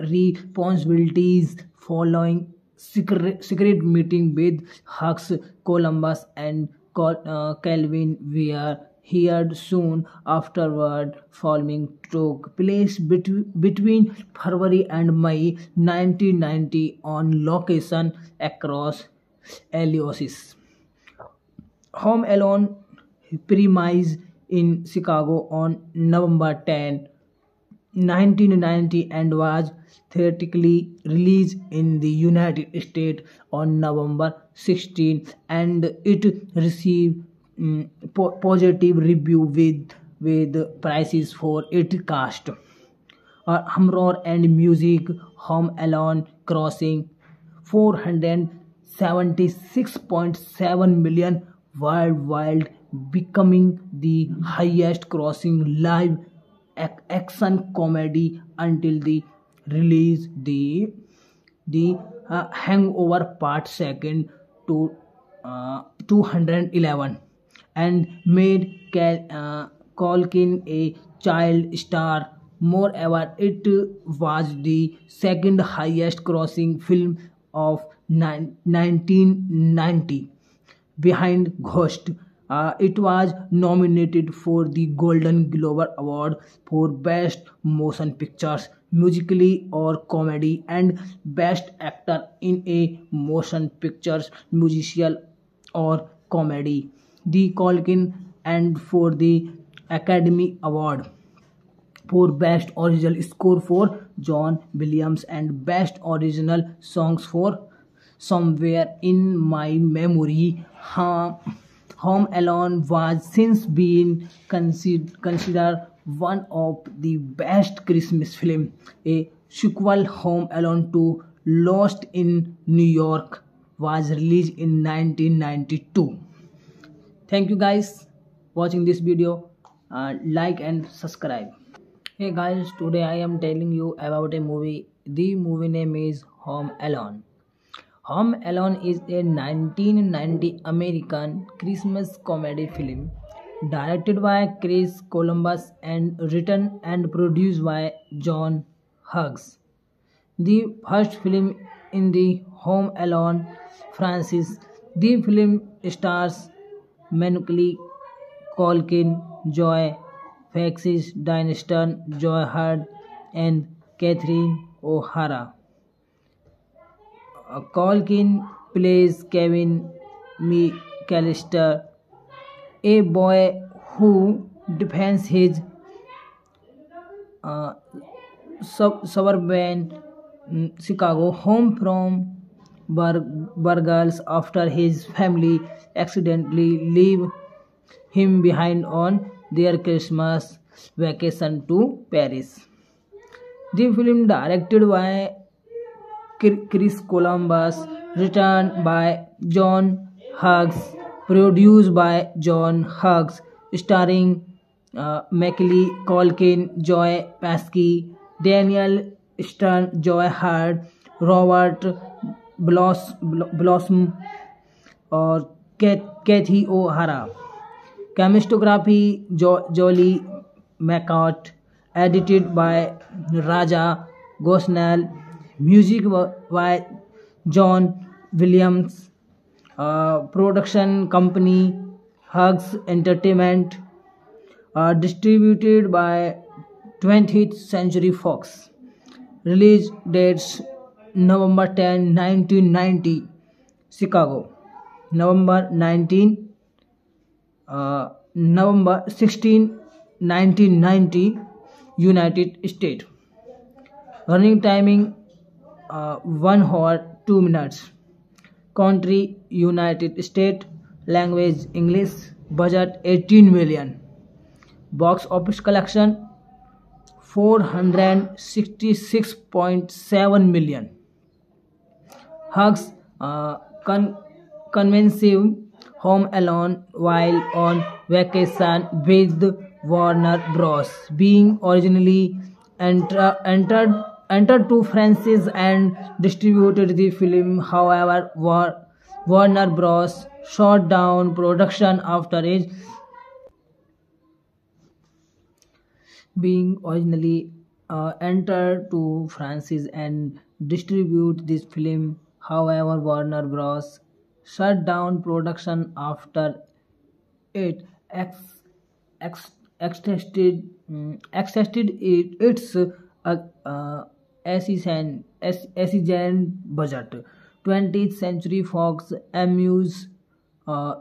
S1: responsibilities following secret, secret meeting with Hux, Columbus, and Col- uh, Calvin were heard soon afterward. Filming took place bet- between February and May 1990 on location across Illinois. Home Alone premised in Chicago on November 10, 1990 and was theatrically released in the United States on November 16 and it received mm, po- positive review with with prices for its cast. Uh, Humor and music Home Alone crossing 476.7 million worldwide becoming the highest crossing live ac- action comedy until the release the the uh, hangover part second to uh, 211 and made Cal- uh, Culkin a child star moreover it was the second highest crossing film of nine- 1990 behind Ghost. Uh, it was nominated for the Golden Globe Award for Best Motion Pictures, Musically or Comedy, and Best Actor in a Motion Pictures, Musical or Comedy. The Culkin and for the Academy Award for Best Original Score for John Williams and Best Original Songs for Somewhere in My Memory. Home Alone was since been considered considered one of the best Christmas film. A sequel, Home Alone 2, Lost in New York, was released in 1992. Thank you guys watching this video. Uh, like and subscribe. Hey guys, today I am telling you about a movie. The movie name is Home Alone. Home Alone is a 1990 American Christmas comedy film directed by Chris Columbus and written and produced by John Hughes. The first film in the Home Alone franchise, the film stars Macaulay Culkin, Joy Faxis, Dynaston, Joy Hard, and Catherine O'Hara. Uh, Culkin plays Kevin McCallister, a boy who defends his uh, sub- suburban mm, Chicago home from Bur- Burgals after his family accidentally leave him behind on their Christmas vacation to Paris. The film directed by Chris Columbus, written by John Hughes, produced by John Hughes, starring uh, Macaulay Culkin, Joy Pesci, Daniel Stern, Joy Hart, Robert Bloss, Bl- Blossom, और Kathy O'Hara. Cinematography Julio Macat edited by Raja Gosnell music by John Williams production company Hughes Entertainment distributed by twenty century Fox release dates November ten nineteen ninety Chicago November 19, uh, November 16, 1990, United States. Running timing uh, 1 hour 2 minutes. Country United States. Language English. Budget 18 million. Box office collection 466.7 million. Hugs uh, con- convincing Home Alone while on vacation with Warner Bros. Being originally enter- entered entered to Francis and distributed the film. However, War- Warner Bros. shut down production after it being originally uh, entered to Francis and distribute this film. However, Warner Bros. Shut down production after it ex, ex, extended, um, extended it, its uh, uh, assistant, budget. 20th Century Fox amuse uh,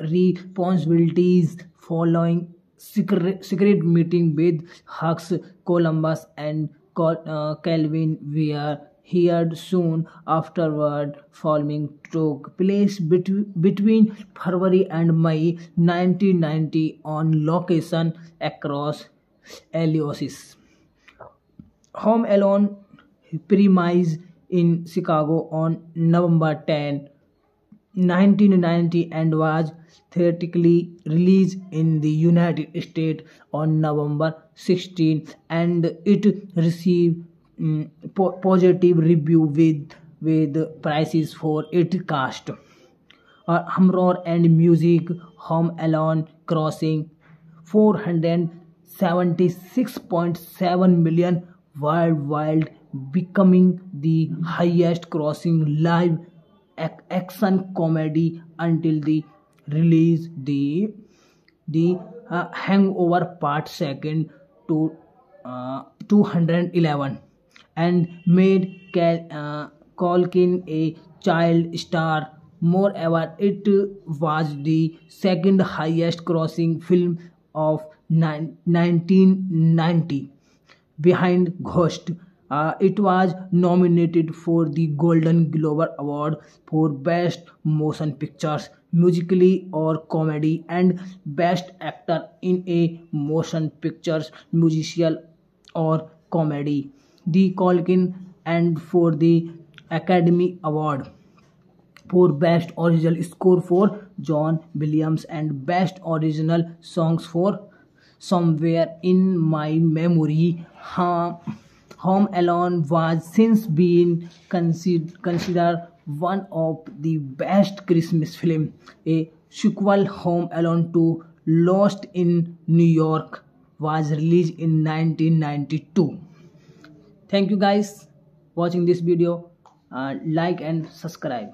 S1: responsibilities following secret, secret meeting with Hux, Columbus, and uh, Calvin were heard soon afterward. Filming took place bet- between February and May 1990 on location across Illinois. Home Alone premised in Chicago on November 10, 1990 and was theatrically released in the United States on November 16 and it received um, po- positive review with with prices for its cast. Uh, horror and music Home Alone crossing 476.7 million worldwide becoming the highest crossing live action comedy until the release the the uh, hangover part second to uh, 211 and made Cal, uh, Culkin a child star moreover it was the second highest crossing film of 1990 behind ghost uh, it was nominated for the Golden Globe Award for Best Motion Pictures, Musically or Comedy, and Best Actor in a Motion Pictures, Musical or Comedy. The Culkin and for the Academy Award for Best Original Score for John Williams and Best Original Songs for Somewhere in My Memory. Home Alone was since been considered considered one of the best Christmas film. A sequel, Home Alone 2, Lost in New York, was released in 1992. Thank you guys watching this video. Uh, like and subscribe.